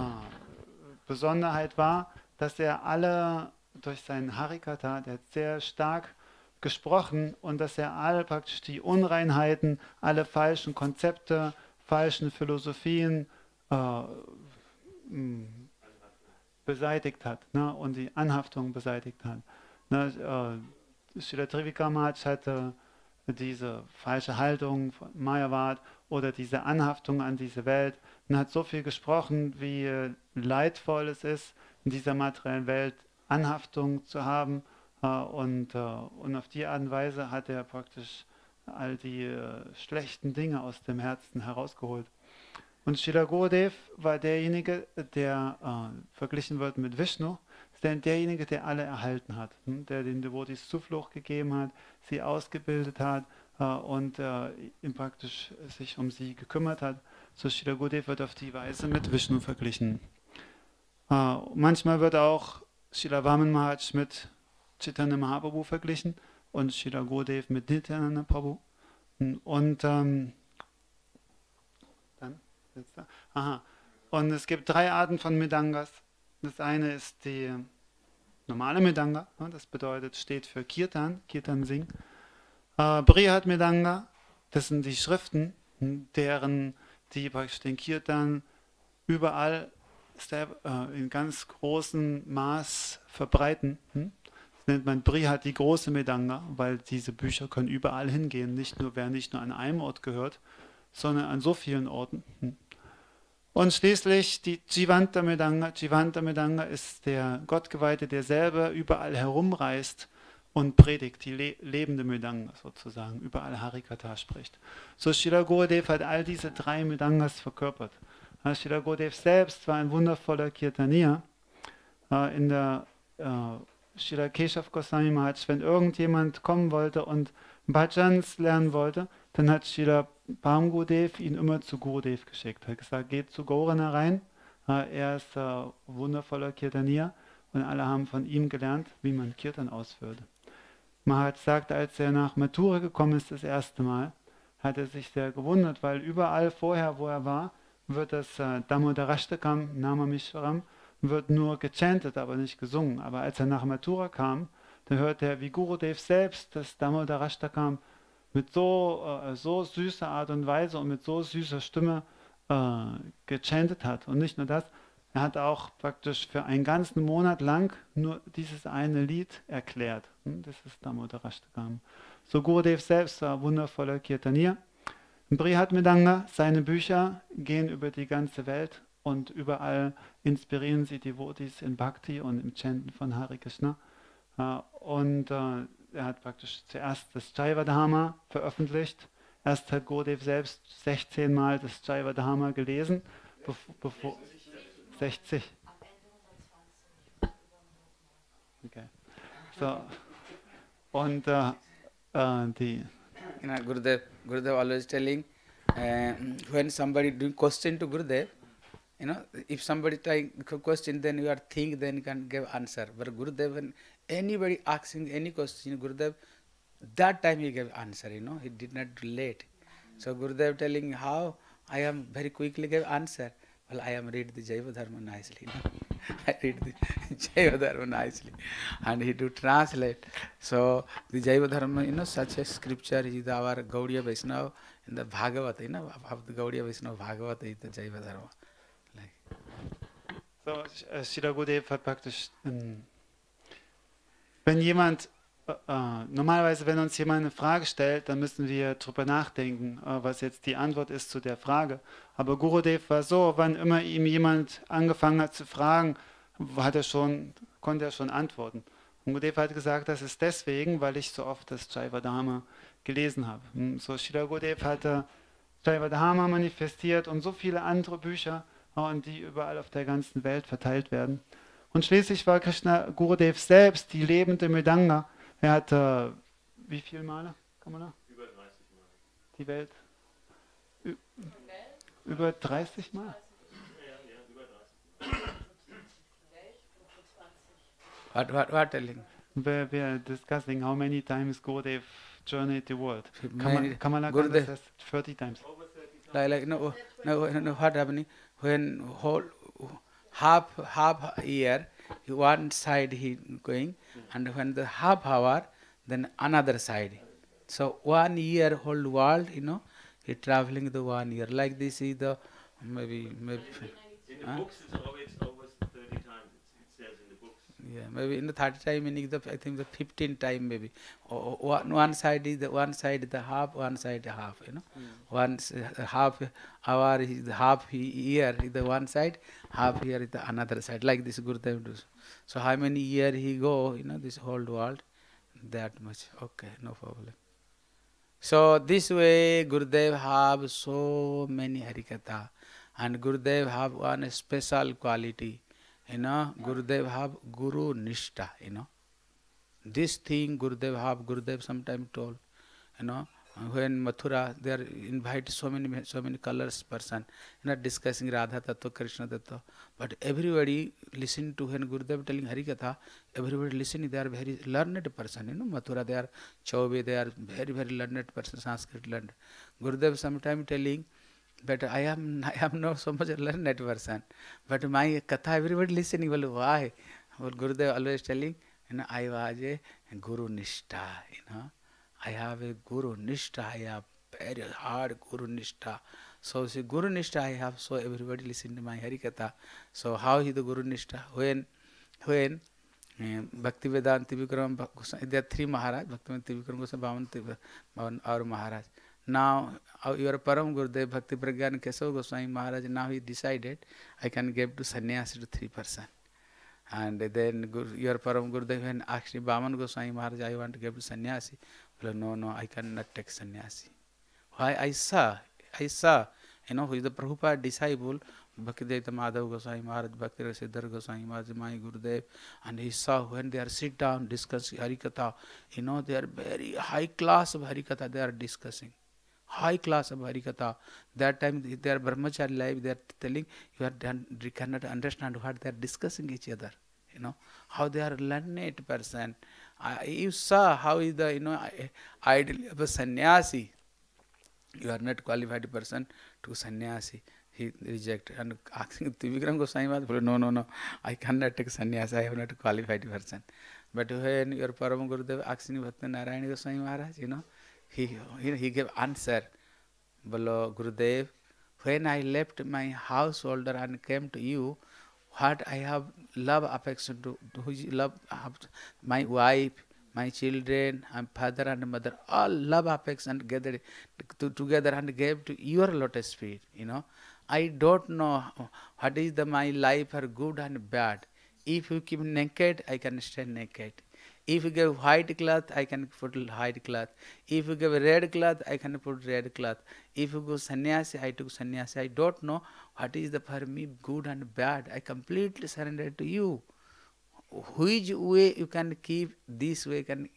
Besonderheit war, dass er alle durch seinen Harikata, der hat sehr stark gesprochen und dass er alle praktisch die Unreinheiten, alle falschen Konzepte, falschen Philosophien, äh, beseitigt hat ne, und die Anhaftung beseitigt hat. Ne, äh, Srila Trivikramatsch hatte diese falsche Haltung von Mayavad oder diese Anhaftung an diese Welt und hat so viel gesprochen, wie leidvoll es ist, in dieser materiellen Welt Anhaftung zu haben. Äh, und, äh, und auf die Art und Weise hat er praktisch all die äh, schlechten Dinge aus dem Herzen herausgeholt. Und Srila Gurudev war derjenige, der äh, verglichen wird mit Vishnu, denn derjenige, der alle erhalten hat, hm, der den Devotis Zuflucht gegeben hat, sie ausgebildet hat äh, und äh, praktisch sich um sie gekümmert hat. So Srila Gurudev wird auf die Weise mit Vishnu verglichen. Äh, manchmal wird auch Srila Vaman Maharaj mit Chaitanya Mahaprabhu verglichen und Srila Gurudev mit Nityananda Prabhu. Und ähm, jetzt. Aha. Und es gibt drei Arten von Medangas. Das eine ist die normale Medanga, ne, das bedeutet, steht für Kirtan, Kirtan Singh. Äh, Brihat Medanga, das sind die Schriften, hm, deren, die praktisch den Kirtan überall äh, in ganz großem Maß verbreiten. Hm. Das nennt man Brihat die große Medanga, weil diese Bücher können überall hingehen, nicht nur, wer nicht nur an einem Ort gehört, sondern an so vielen Orten. Und schließlich die Jivanta Medanga. Jivanta Medanga ist der Gottgeweihte, der selber überall herumreist und predigt, die le lebende Medanga sozusagen, überall Harikata spricht. So Shila Gurudev hat all diese drei Medangas verkörpert. Shila Gurudev selbst war ein wundervoller Kirtanier. Äh, in der äh, Shila Keshav Goswami Maharaj, wenn irgendjemand kommen wollte und Bhajans lernen wollte, dann hat Shila Bam Gurudev ihn immer zu Gurudev geschickt. Er hat gesagt, geht zu Gorana rein. Er ist ein wundervoller Kirtanier und alle haben von ihm gelernt, wie man Kirtan ausführt. Maharaj sagt, als er nach Mathura gekommen ist das erste Mal, hat er sich sehr gewundert, weil überall vorher, wo er war, wird das äh, Damodarashtakam, Namamishwaram, wird nur gechantet, aber nicht gesungen. Aber als er nach Mathura kam, dann hörte er, wie Gurudev selbst das Damodarashtakam mit so, äh, so süßer Art und Weise und mit so süßer Stimme äh, gechantet hat. Und nicht nur das, er hat auch praktisch für einen ganzen Monat lang nur dieses eine Lied erklärt. Hm, das ist Damodarashtakam. So Gurudev selbst war wundervoller Kirtanier. Brihat Medanga, seine Bücher gehen über die ganze Welt und überall inspirieren sie Devotis in Bhakti und im Chanten von Hare Krishna. Äh, und äh, er hat praktisch zuerst das Jaiva veröffentlicht. Erst hat Gurudev selbst 16 Mal das Jaiva gelesen, bevor, bevor 60. Okay. So, und äh, äh, die. You know, Gurudev, Gurudev always telling uh, when somebody doing question to Gurudev, you know, if somebody trying question, then you are think, then you can give answer. But Gurudev, when anybody asking any question, Gurudev, that time he gave answer, you know, he did not late. So Gurudev telling how I am very quickly gave answer. Well, I am read the Jaiva Dharma nicely. I read the Jaiva Dharma nicely. And he do translate. So the Jaiva Dharma, you know, such a scripture is our Gaudiya Vaishnava in the Bhagavad, you know, of the Gaudiya Vaishnava Bhagavad is the Jaiva Dharma. Like. So, uh, Srila Gurudev hat praktisch um, Wenn jemand, äh, äh, normalerweise, wenn uns jemand eine Frage stellt, dann müssen wir darüber nachdenken, äh, was jetzt die Antwort ist zu der Frage. Aber Gurudev war so, wann immer ihm jemand angefangen hat zu fragen, hat er schon, konnte er schon antworten. Und Gurudev hat gesagt, das ist deswegen, weil ich so oft das Jaivadharma gelesen habe. Hm, so Shila Gurudev hatte Jaivadharma manifestiert und so viele andere Bücher, äh, die überall auf der ganzen Welt verteilt werden. Und schließlich war Krishna Gurudev selbst die lebende Medanga. Er hat äh, wie viele Male? Kamala? Über 30 Mal. Die Welt? Ü über 30 Mal? Ja, ja, über 30 What, what, what telling? We, we are discussing how many times Gurudev journeyed the world. Kamala, Kamala Gurudev- says 30 times. Over 30 times. Like, like no, no, no, what happening when whole half half year one side he going hmm. and when the half hour then another side so one year whole world you know he traveling the one year like this is the maybe maybe In the Huh? books, it's always over 30 times. It's Yeah, maybe in the third time meaning the I think the fifteen time maybe. O- o- One, one side is the one side the half, one side half. You know, hmm. one s- half hour is the half year is the one side, half year is the another side. Like this Gurudev does. So how many year he go? You know, this whole world, that much. Okay, no problem. So this way Gurudev have so many Harikatha and Gurudev have one special quality. You know, Gurudev have Guru Nishta, you know. This thing Gurudev have, Gurudev sometime told, you know, when Mathura, they are invite so many so many colors person, you know, discussing Radha Tattva, Krishna Tattva. But everybody listen to when Gurudev telling Harikatha, everybody listening, they are very learned person, you know, Mathura, they are Chaube, they are very, very learned person, Sanskrit learned. Gurudev sometime telling, but I am I am not so much a learned person. But my katha everybody listening. Well, why? Well, Gurudev always telling, you know, I was a guru nishta, you know. I have a guru nishta, I have very hard guru nishta. So see guru nishta I have, so everybody listen to my Harikatha. So how is the guru nishta? When when um, Vikram Goswami, there are three Maharaj, Bhakti Vedanti Vikram Goswami, Bhavan, Tiv- Bhavan or Maharaj. Now, uh, your Param Gurudev Bhakti Pragyan Keshav Goswami Maharaj, now he decided I can give to sannyasi to three person. And then your Param Gurudev when actually Bhaman Goswami Maharaj, I want to give to sannyasi. Well, no, no, I cannot take sannyasi. Why I saw, I saw, you know, who is the Prabhupada disciple, Bhaktivedanta Madhav Goswami Maharaj, Bhakti Siddhar Goswami Maharaj, my Gurudev, and he saw when they are sit down discussing Harikatha, you know, they are very high class of Harikatha they are discussing. High class of Harikatha. That time they are brahmachari life, they are telling you are you cannot understand what they are discussing each other. You know, how they are learned person. I, you saw how is the, you know, i- ideal of a sannyasi you are not qualified person to sannyasi. He rejected and asking Trivikram Goswami Maharaj, no, no, no, I cannot take sannyasi, I am not a qualified person. But when your Param Gurudev asking Bhakti Narayana Goswami Maharaj, you know, he, he, gave answer, Bolo Gurudev, when I left my householder and came to you, what I have love affection to, to love my wife, my children, and father and mother, all love affection gathered to, together and gave to your lotus feet. You know, I don't know what is the my life are good and bad. If you keep naked, I can stay naked. If you give white cloth, I can put white cloth. If you give red cloth, I can put red cloth. If you go sannyasi, I took sannyasi. I don't know what is the for me good and bad. I completely surrender to you. Which way you can keep, this way can,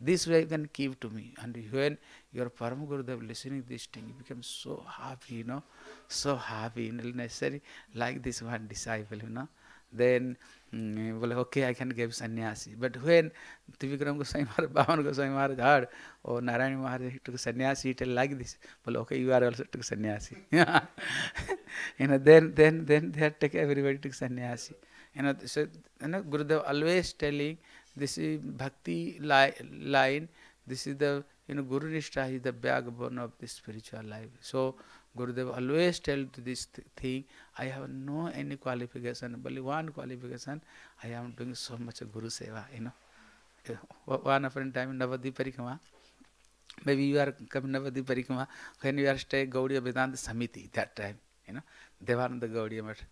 this way you can keep to me. And when your Param Gurudev listening this thing, you become so happy, you know, so happy, necessary like this one disciple, you know. Then, well, okay, I can give sannyasi. But when Trivikram Goswami Maharaj, Bhavan Goswami Maharaj heard, oh, Narayana Maharaj took sannyasi, tell like this. Well, okay, you are also took sannyasi. you know, then, then, then they had take everybody took sannyasi. You know, so, you know, Gurudev always telling, this is bhakti li- line, this is the, you know, Guru Nishtha is the backbone of the spiritual life. So, Gurudev always tell to this th- thing, I have no any qualification, only one qualification, I am doing so much Guru Seva, you know. Uh, One upon time, Navadip Parikama, maybe you are coming Navadip Parikama, when you are staying Gaudiya Vedanta Samiti, that time, you know, Devananda Gaudiya Math.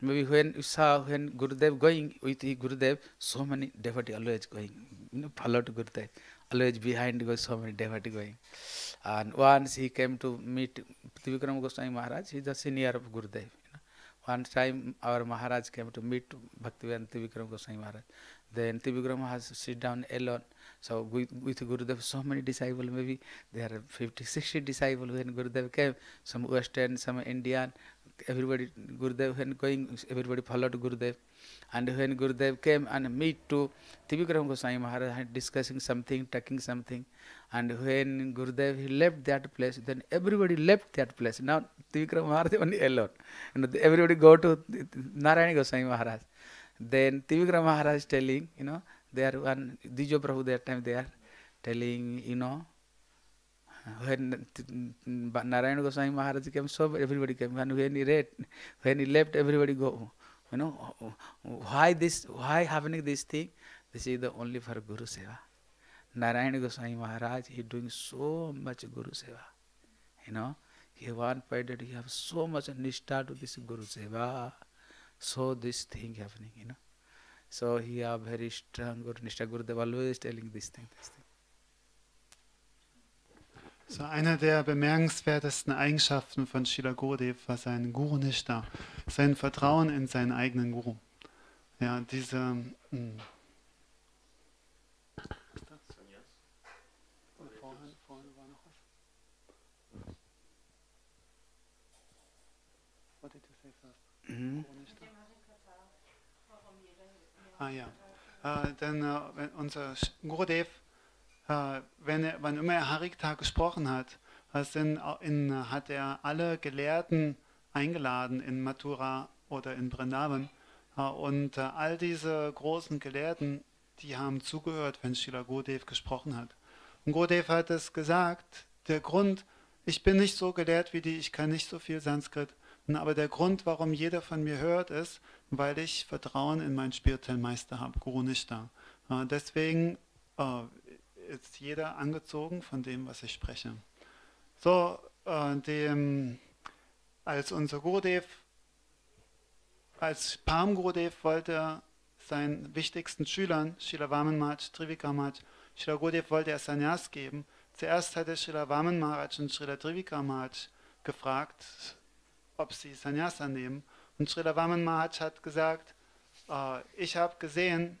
Maybe when you saw when Gurudev going with the Gurudev, so many devotee always going, you know, follow to Gurudev. Always behind many devotee going. And once he came to meet Trivikram Goswami Maharaj, he is the senior of Gurudev. One time our Maharaj came to meet Bhaktivedanta Trivikram Goswami Maharaj. Then Trivikram has sit down alone. So with, with Gurudev, so many disciples, maybe there are 50, 60 disciples when Gurudev came, some Western, some Indian, everybody, Gurudev, when going, everybody followed Gurudev. And when Gurudev came and meet to Trivikram Goswami Maharaj discussing something, talking something, and when Gurudev he left that place, then everybody left that place. Now Trivikram Maharaj only alone. You know, everybody go to Narayana Goswami Maharaj. Then Trivikram Maharaj telling, you know, they are one Dijo Prabhu that time they are telling, you know, Goswami Maharaj came, so everybody came. And when he read, when he left, everybody go. You know, why this, why happening this thing? This is the only for Guru Seva. Narayana Goswami Maharaj, he doing so much Guru Seva. You know, he one point he have so much nishtha to this Guru Seva. So this thing happening, you know. So he have very strong Guru Nishtha. Gurudev always telling this thing, this thing. So eine der bemerkenswertesten Eigenschaften von Srila Gurudev war sein Guru Nishta, sein Vertrauen in seinen eigenen Guru. Ja, diese. say first? Mhm. Ah ja. Äh, denn äh, unser Gurudev, wenn er, wann immer er Harikta gesprochen hat, in, äh, hat er alle Gelehrten eingeladen in Mathura oder in Vrindavan. Äh, und äh, all diese großen Gelehrten, die haben zugehört, wenn Srila Gurudev gesprochen hat. Und Gurudev hat es gesagt, der Grund, ich bin nicht so gelehrt wie die, ich kann nicht so viel Sanskrit, aber der Grund, warum jeder von mir hört, ist, weil ich Vertrauen in meinen spirituellen Meister habe, Guru Nishta. Äh, Deswegen äh, ist jeder angezogen von dem, was ich spreche. So, äh, dem, als unser Gurudev, als Parm Gurudev wollte er seinen wichtigsten Schülern, Srila Vaman Maharaj, Trivika Maharaj, Srila Gurudev wollte er Sannyas geben. Zuerst hatte Srila Vaman Maharaj und Srila Trivika Maharaj gefragt, ob sie Sannyas annehmen. Und Srila Vaman Maharaj hat gesagt, äh, ich habe gesehen,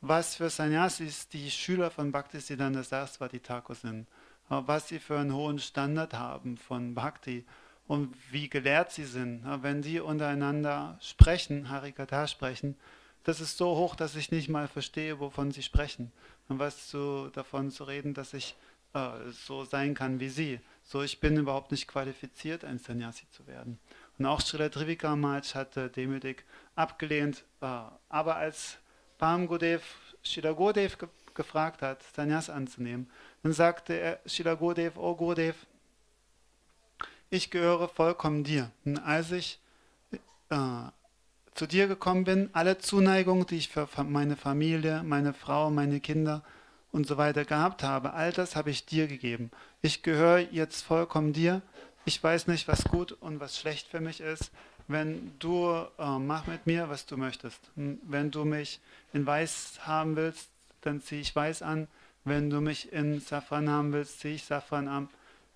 was für Sannyasis die Schüler von Bhaktisiddhanta Saraswati Thakur sind, was sie für einen hohen Standard haben von Bhakti und wie gelehrt sie sind. Äh, Wenn sie untereinander sprechen, Harikatha sprechen, das ist so hoch, dass ich nicht mal verstehe, wovon sie sprechen. Und was zu, davon zu reden, dass ich äh, so sein kann wie sie. So, ich bin überhaupt nicht qualifiziert, ein Sannyasi zu werden. Und auch Srila Trivika Maharaj hatte demütig abgelehnt. Äh, aber als Srila Gurudev ge gefragt hat, Sannyas anzunehmen, dann sagte er Srila Gurudev, oh Gurudev, ich gehöre vollkommen dir. Und als ich äh, zu dir gekommen bin, alle Zuneigung, die ich für meine Familie, meine Frau, meine Kinder und so weiter gehabt habe, all das habe ich dir gegeben. Ich gehöre jetzt vollkommen dir. Ich weiß nicht, was gut und was schlecht für mich ist. Wenn du äh, mach mit mir, was du möchtest. Wenn du mich in Weiß haben willst, dann ziehe ich Weiß an. Wenn du mich in Safran haben willst, ziehe ich Safran an.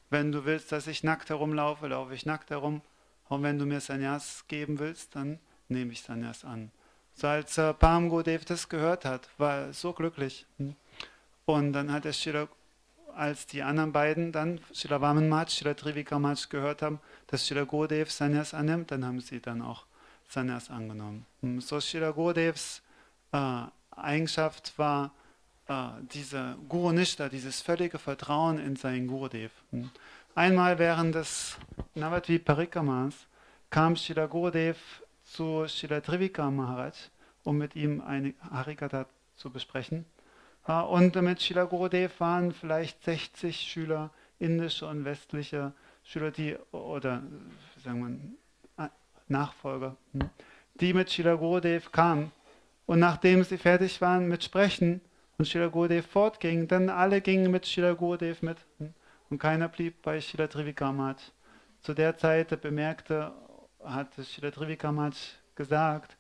Wenn du willst, dass ich nackt herumlaufe, laufe ich nackt herum. Und wenn du mir Sanyas geben willst, dann nehme ich Sanyas an. So als äh, Pam Gurudev das gehört hat, war er so glücklich. Und dann hat er Shira, als die anderen beiden dann, Shila Vaman Shila Trivika gehört haben, dass Shila Gurudev Sanyas annimmt, dann haben sie dann auch Sanyas angenommen. Hm, So Shila Gurudevs äh, Eigenschaft war äh, diese Guru Nishta, dieses völlige Vertrauen in seinen Gurudev. Hm. Einmal während des Navadvi Parikamas kam Shila Gurudev zu Shila Trivika Maharaj, um mit ihm eine Harikata zu besprechen. Äh, Und mit Shila Gurudev waren vielleicht 60 Schüler, indische und westliche Schüler, die, oder sagen wir, Nachfolger, hm, die mit Shila Gurudev kamen. Und nachdem sie fertig waren mit Sprechen und Shila Gurudev fortging, dann alle gingen mit Shila Gurudev mit. hm, Und keiner blieb bei Shila Trivikramat. Zu der Zeit bemerkte, hatte Shila Trivikramat gesagt,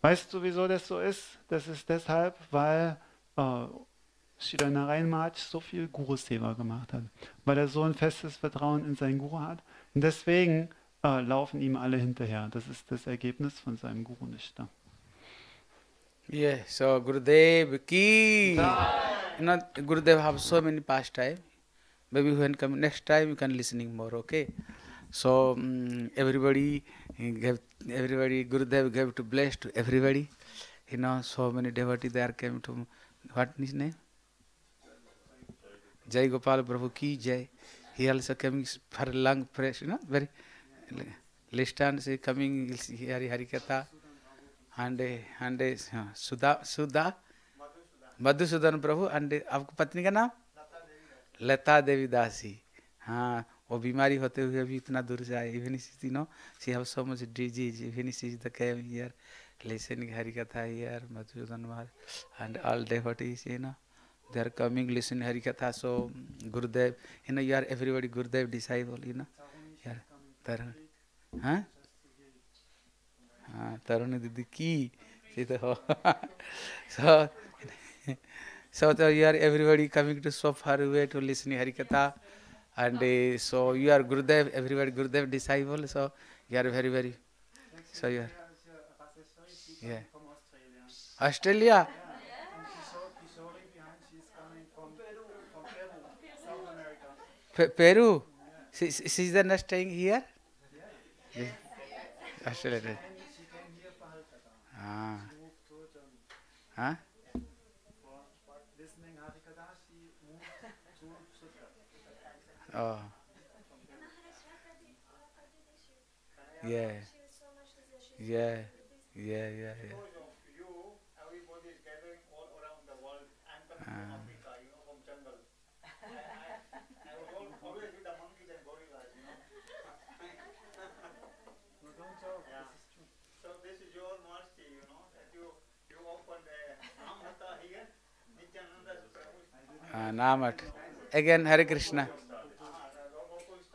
weißt du, wieso das so ist? Das ist deshalb, weil äh, Srila Narayan so viel Guru Seva gemacht hat, weil er so ein festes Vertrauen in seinen Guru hat. Und deswegen äh, laufen ihm alle hinterher. Das ist das Ergebnis von seinem Guru Nishta. Yeah, so Gurudev ki. You know, Gurudev have so many pastime. Maybe when come next time you can listening more. Okay. So mm everybody he gave everybody Gurudev gave to bless to everybody. You know, so many devotees there came to what is his name? Jai Gopal Prabhu ki Jai. He also coming for long press, you know, very list and say coming Hari Harikatha and and uh, Sudha Sudha Madhusudan Prabhu and आपकी पत्नी का नाम लता देवी दासी हाँ वो बीमारी होते हुए भी इतना दूर जाए even you know she have so much disease even is the came here listen Hari Katha here, Madhusudan Maharaj, and all devotees, you know, they are coming listen Hari Katha. So Gurudev, you know, you are everybody Gurudev disciple, you know. You are Tarun, huh? हाँ तरुण दीदी की ये तो हो so so तो you are everybody coming to so far way to listen Hari Katha and so you are Gurudev everybody Gurudev disciple so you are very very so you are yeah. From Australia. Pe- Peru. She, she- she's the not staying here? Yeah. Australia. Ah. Huh? Oh. Yeah. Yeah yeah yeah yeah You, everybody is gathering all around the world. I'm coming Ah. from Africa, you know, from jungle. I, I, I was al- always with the monkeys and gorillas, you know. yeah. So this is your mercy, you know, that you you opened a Namhata here, Nityananda Prabhu. uh, Namat again Hare Krishna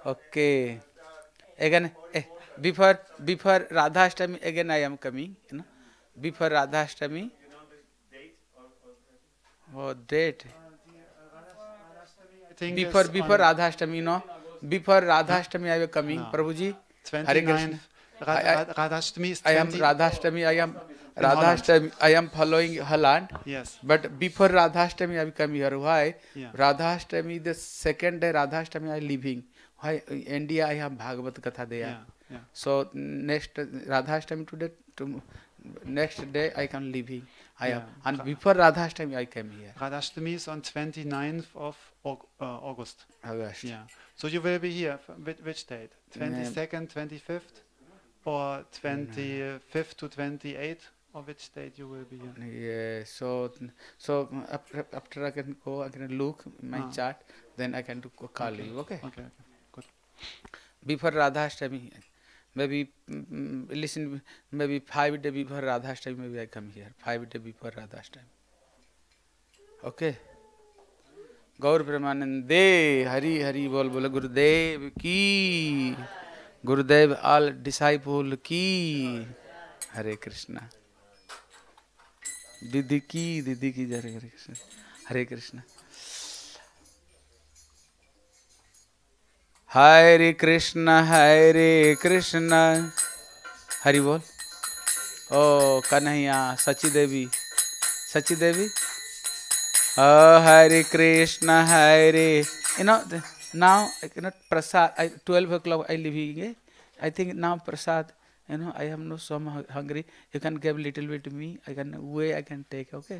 okay again eh, before before Radhashtami again I am coming है ना before Radhashtami date before before Radhashtami no before Radhashtami I am coming Prabhu ji Hare Krishna Radhashtami I am Radhashtami I am Radhashtami I am following Holland but before Radhashtami I coming here why Radhashtami the second day Radhashtami I living why India I am Bhagavat Katha they Yeah. So next Radhashtami today, to, next day I can leaving. I am. Yeah. And before Radhashtami, I came here. Radhashtami is on 29th of Aug- uh, August. August. Yeah. So you will be here. f- Which, which date? 22nd, 25th, or 25th to 28th, or which date you will be here? Yeah. So so after, after I can go, I can look my Ah. chart. Then I can do, call you. Okay. Okay. okay. before Radhashtami, may be listen may be five day before Radha time may be I come here five day before Radha time okay Gaur Premanand दे, हरी हरी बोल बोले, गुरुदेव की, गुरुदेव आल डिसाइपल की, हरे कृष्णा। दीदी की दीदी की, जय हरे कृष्णा। हरे कृष्णा। हरे कृष्ण हरे कृष्ण। हरि बोल। ओ, कन्हैया सची देवी सची देवी ओ Hare. Krishna Hare I know now no prasad twelve o'clock I living I think now prasad you know I have no so hungry you can give little bit me I can way I can take okay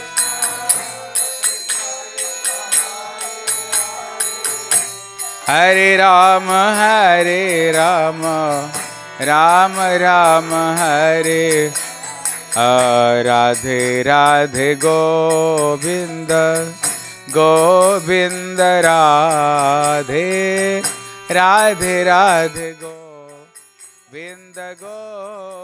Hare Ram Hare Ram Ram Ram, Hare. Radhe Radhe Govind Govind Radhe. Radhe Radhe Govind गो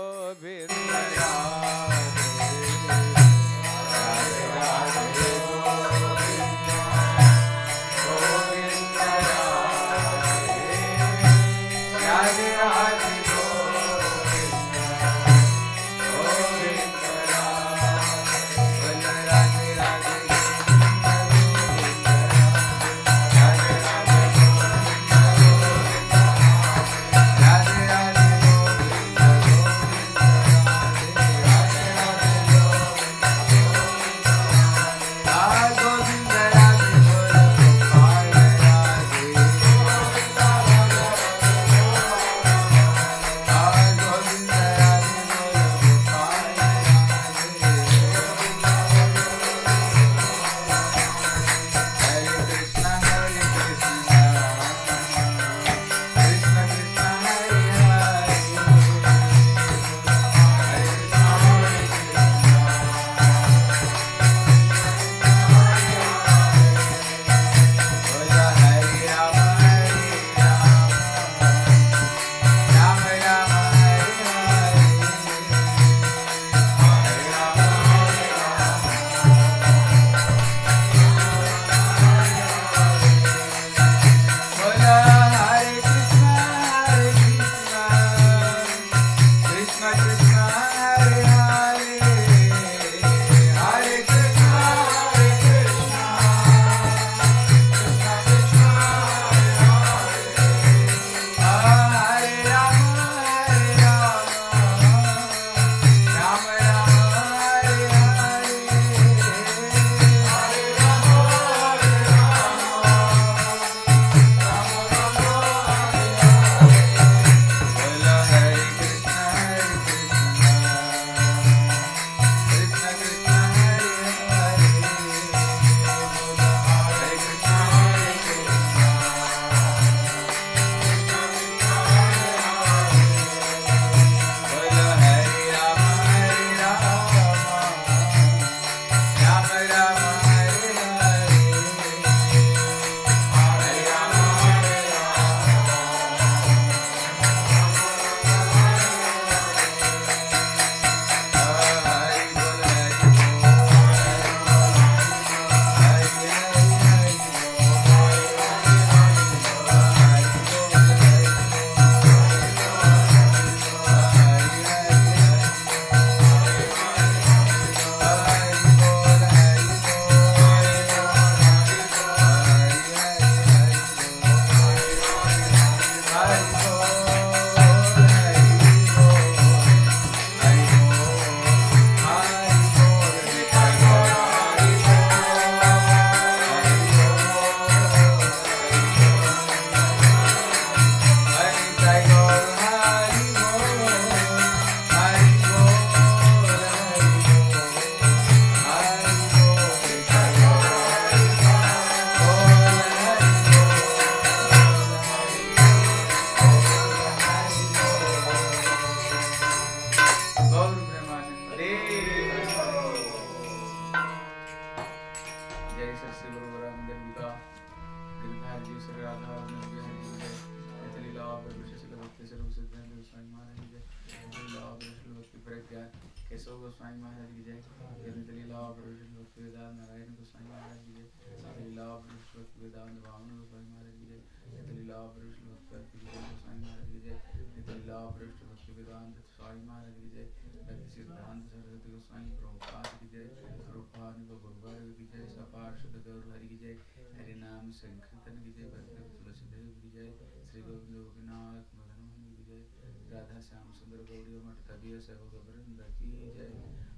सिद्धांत सरस्वती गोस्वामी प्रभुपाद की जय प्रभुपाद को गुरुवार की जय सपार्षद गौर हरि की जय हरि नाम संकीर्तन की जय भक्त तुलसीदेव की जय श्री गोविंद मदन की जय राधा श्याम सुंदर गौड़ी मठ कबीर वृंद की जय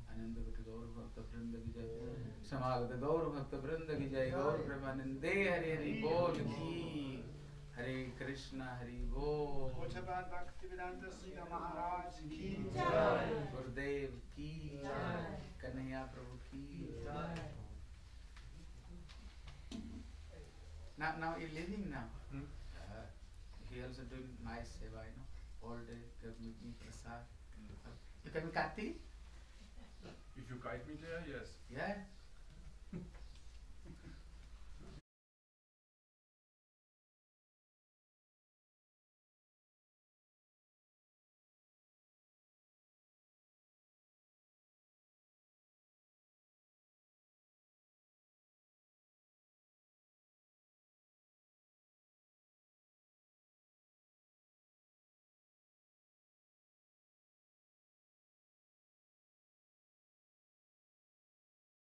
आनंद गौर भक्त वृंद की जय समागत गौर भक्त वृंद की जय गौर प्रेमानंदे हरि हरि बोल की हरे कृष्णा हरि बोल Uttabad Bhaktivedanta Sriga Maharaj गुरुदेव की कन्हैया प्रभु की Now, now you're living now. Hmm? Uh, he also doing nice seva, you know, all day, give me, me prasad. You coming Kati? If you guide me there, yes. Yeah?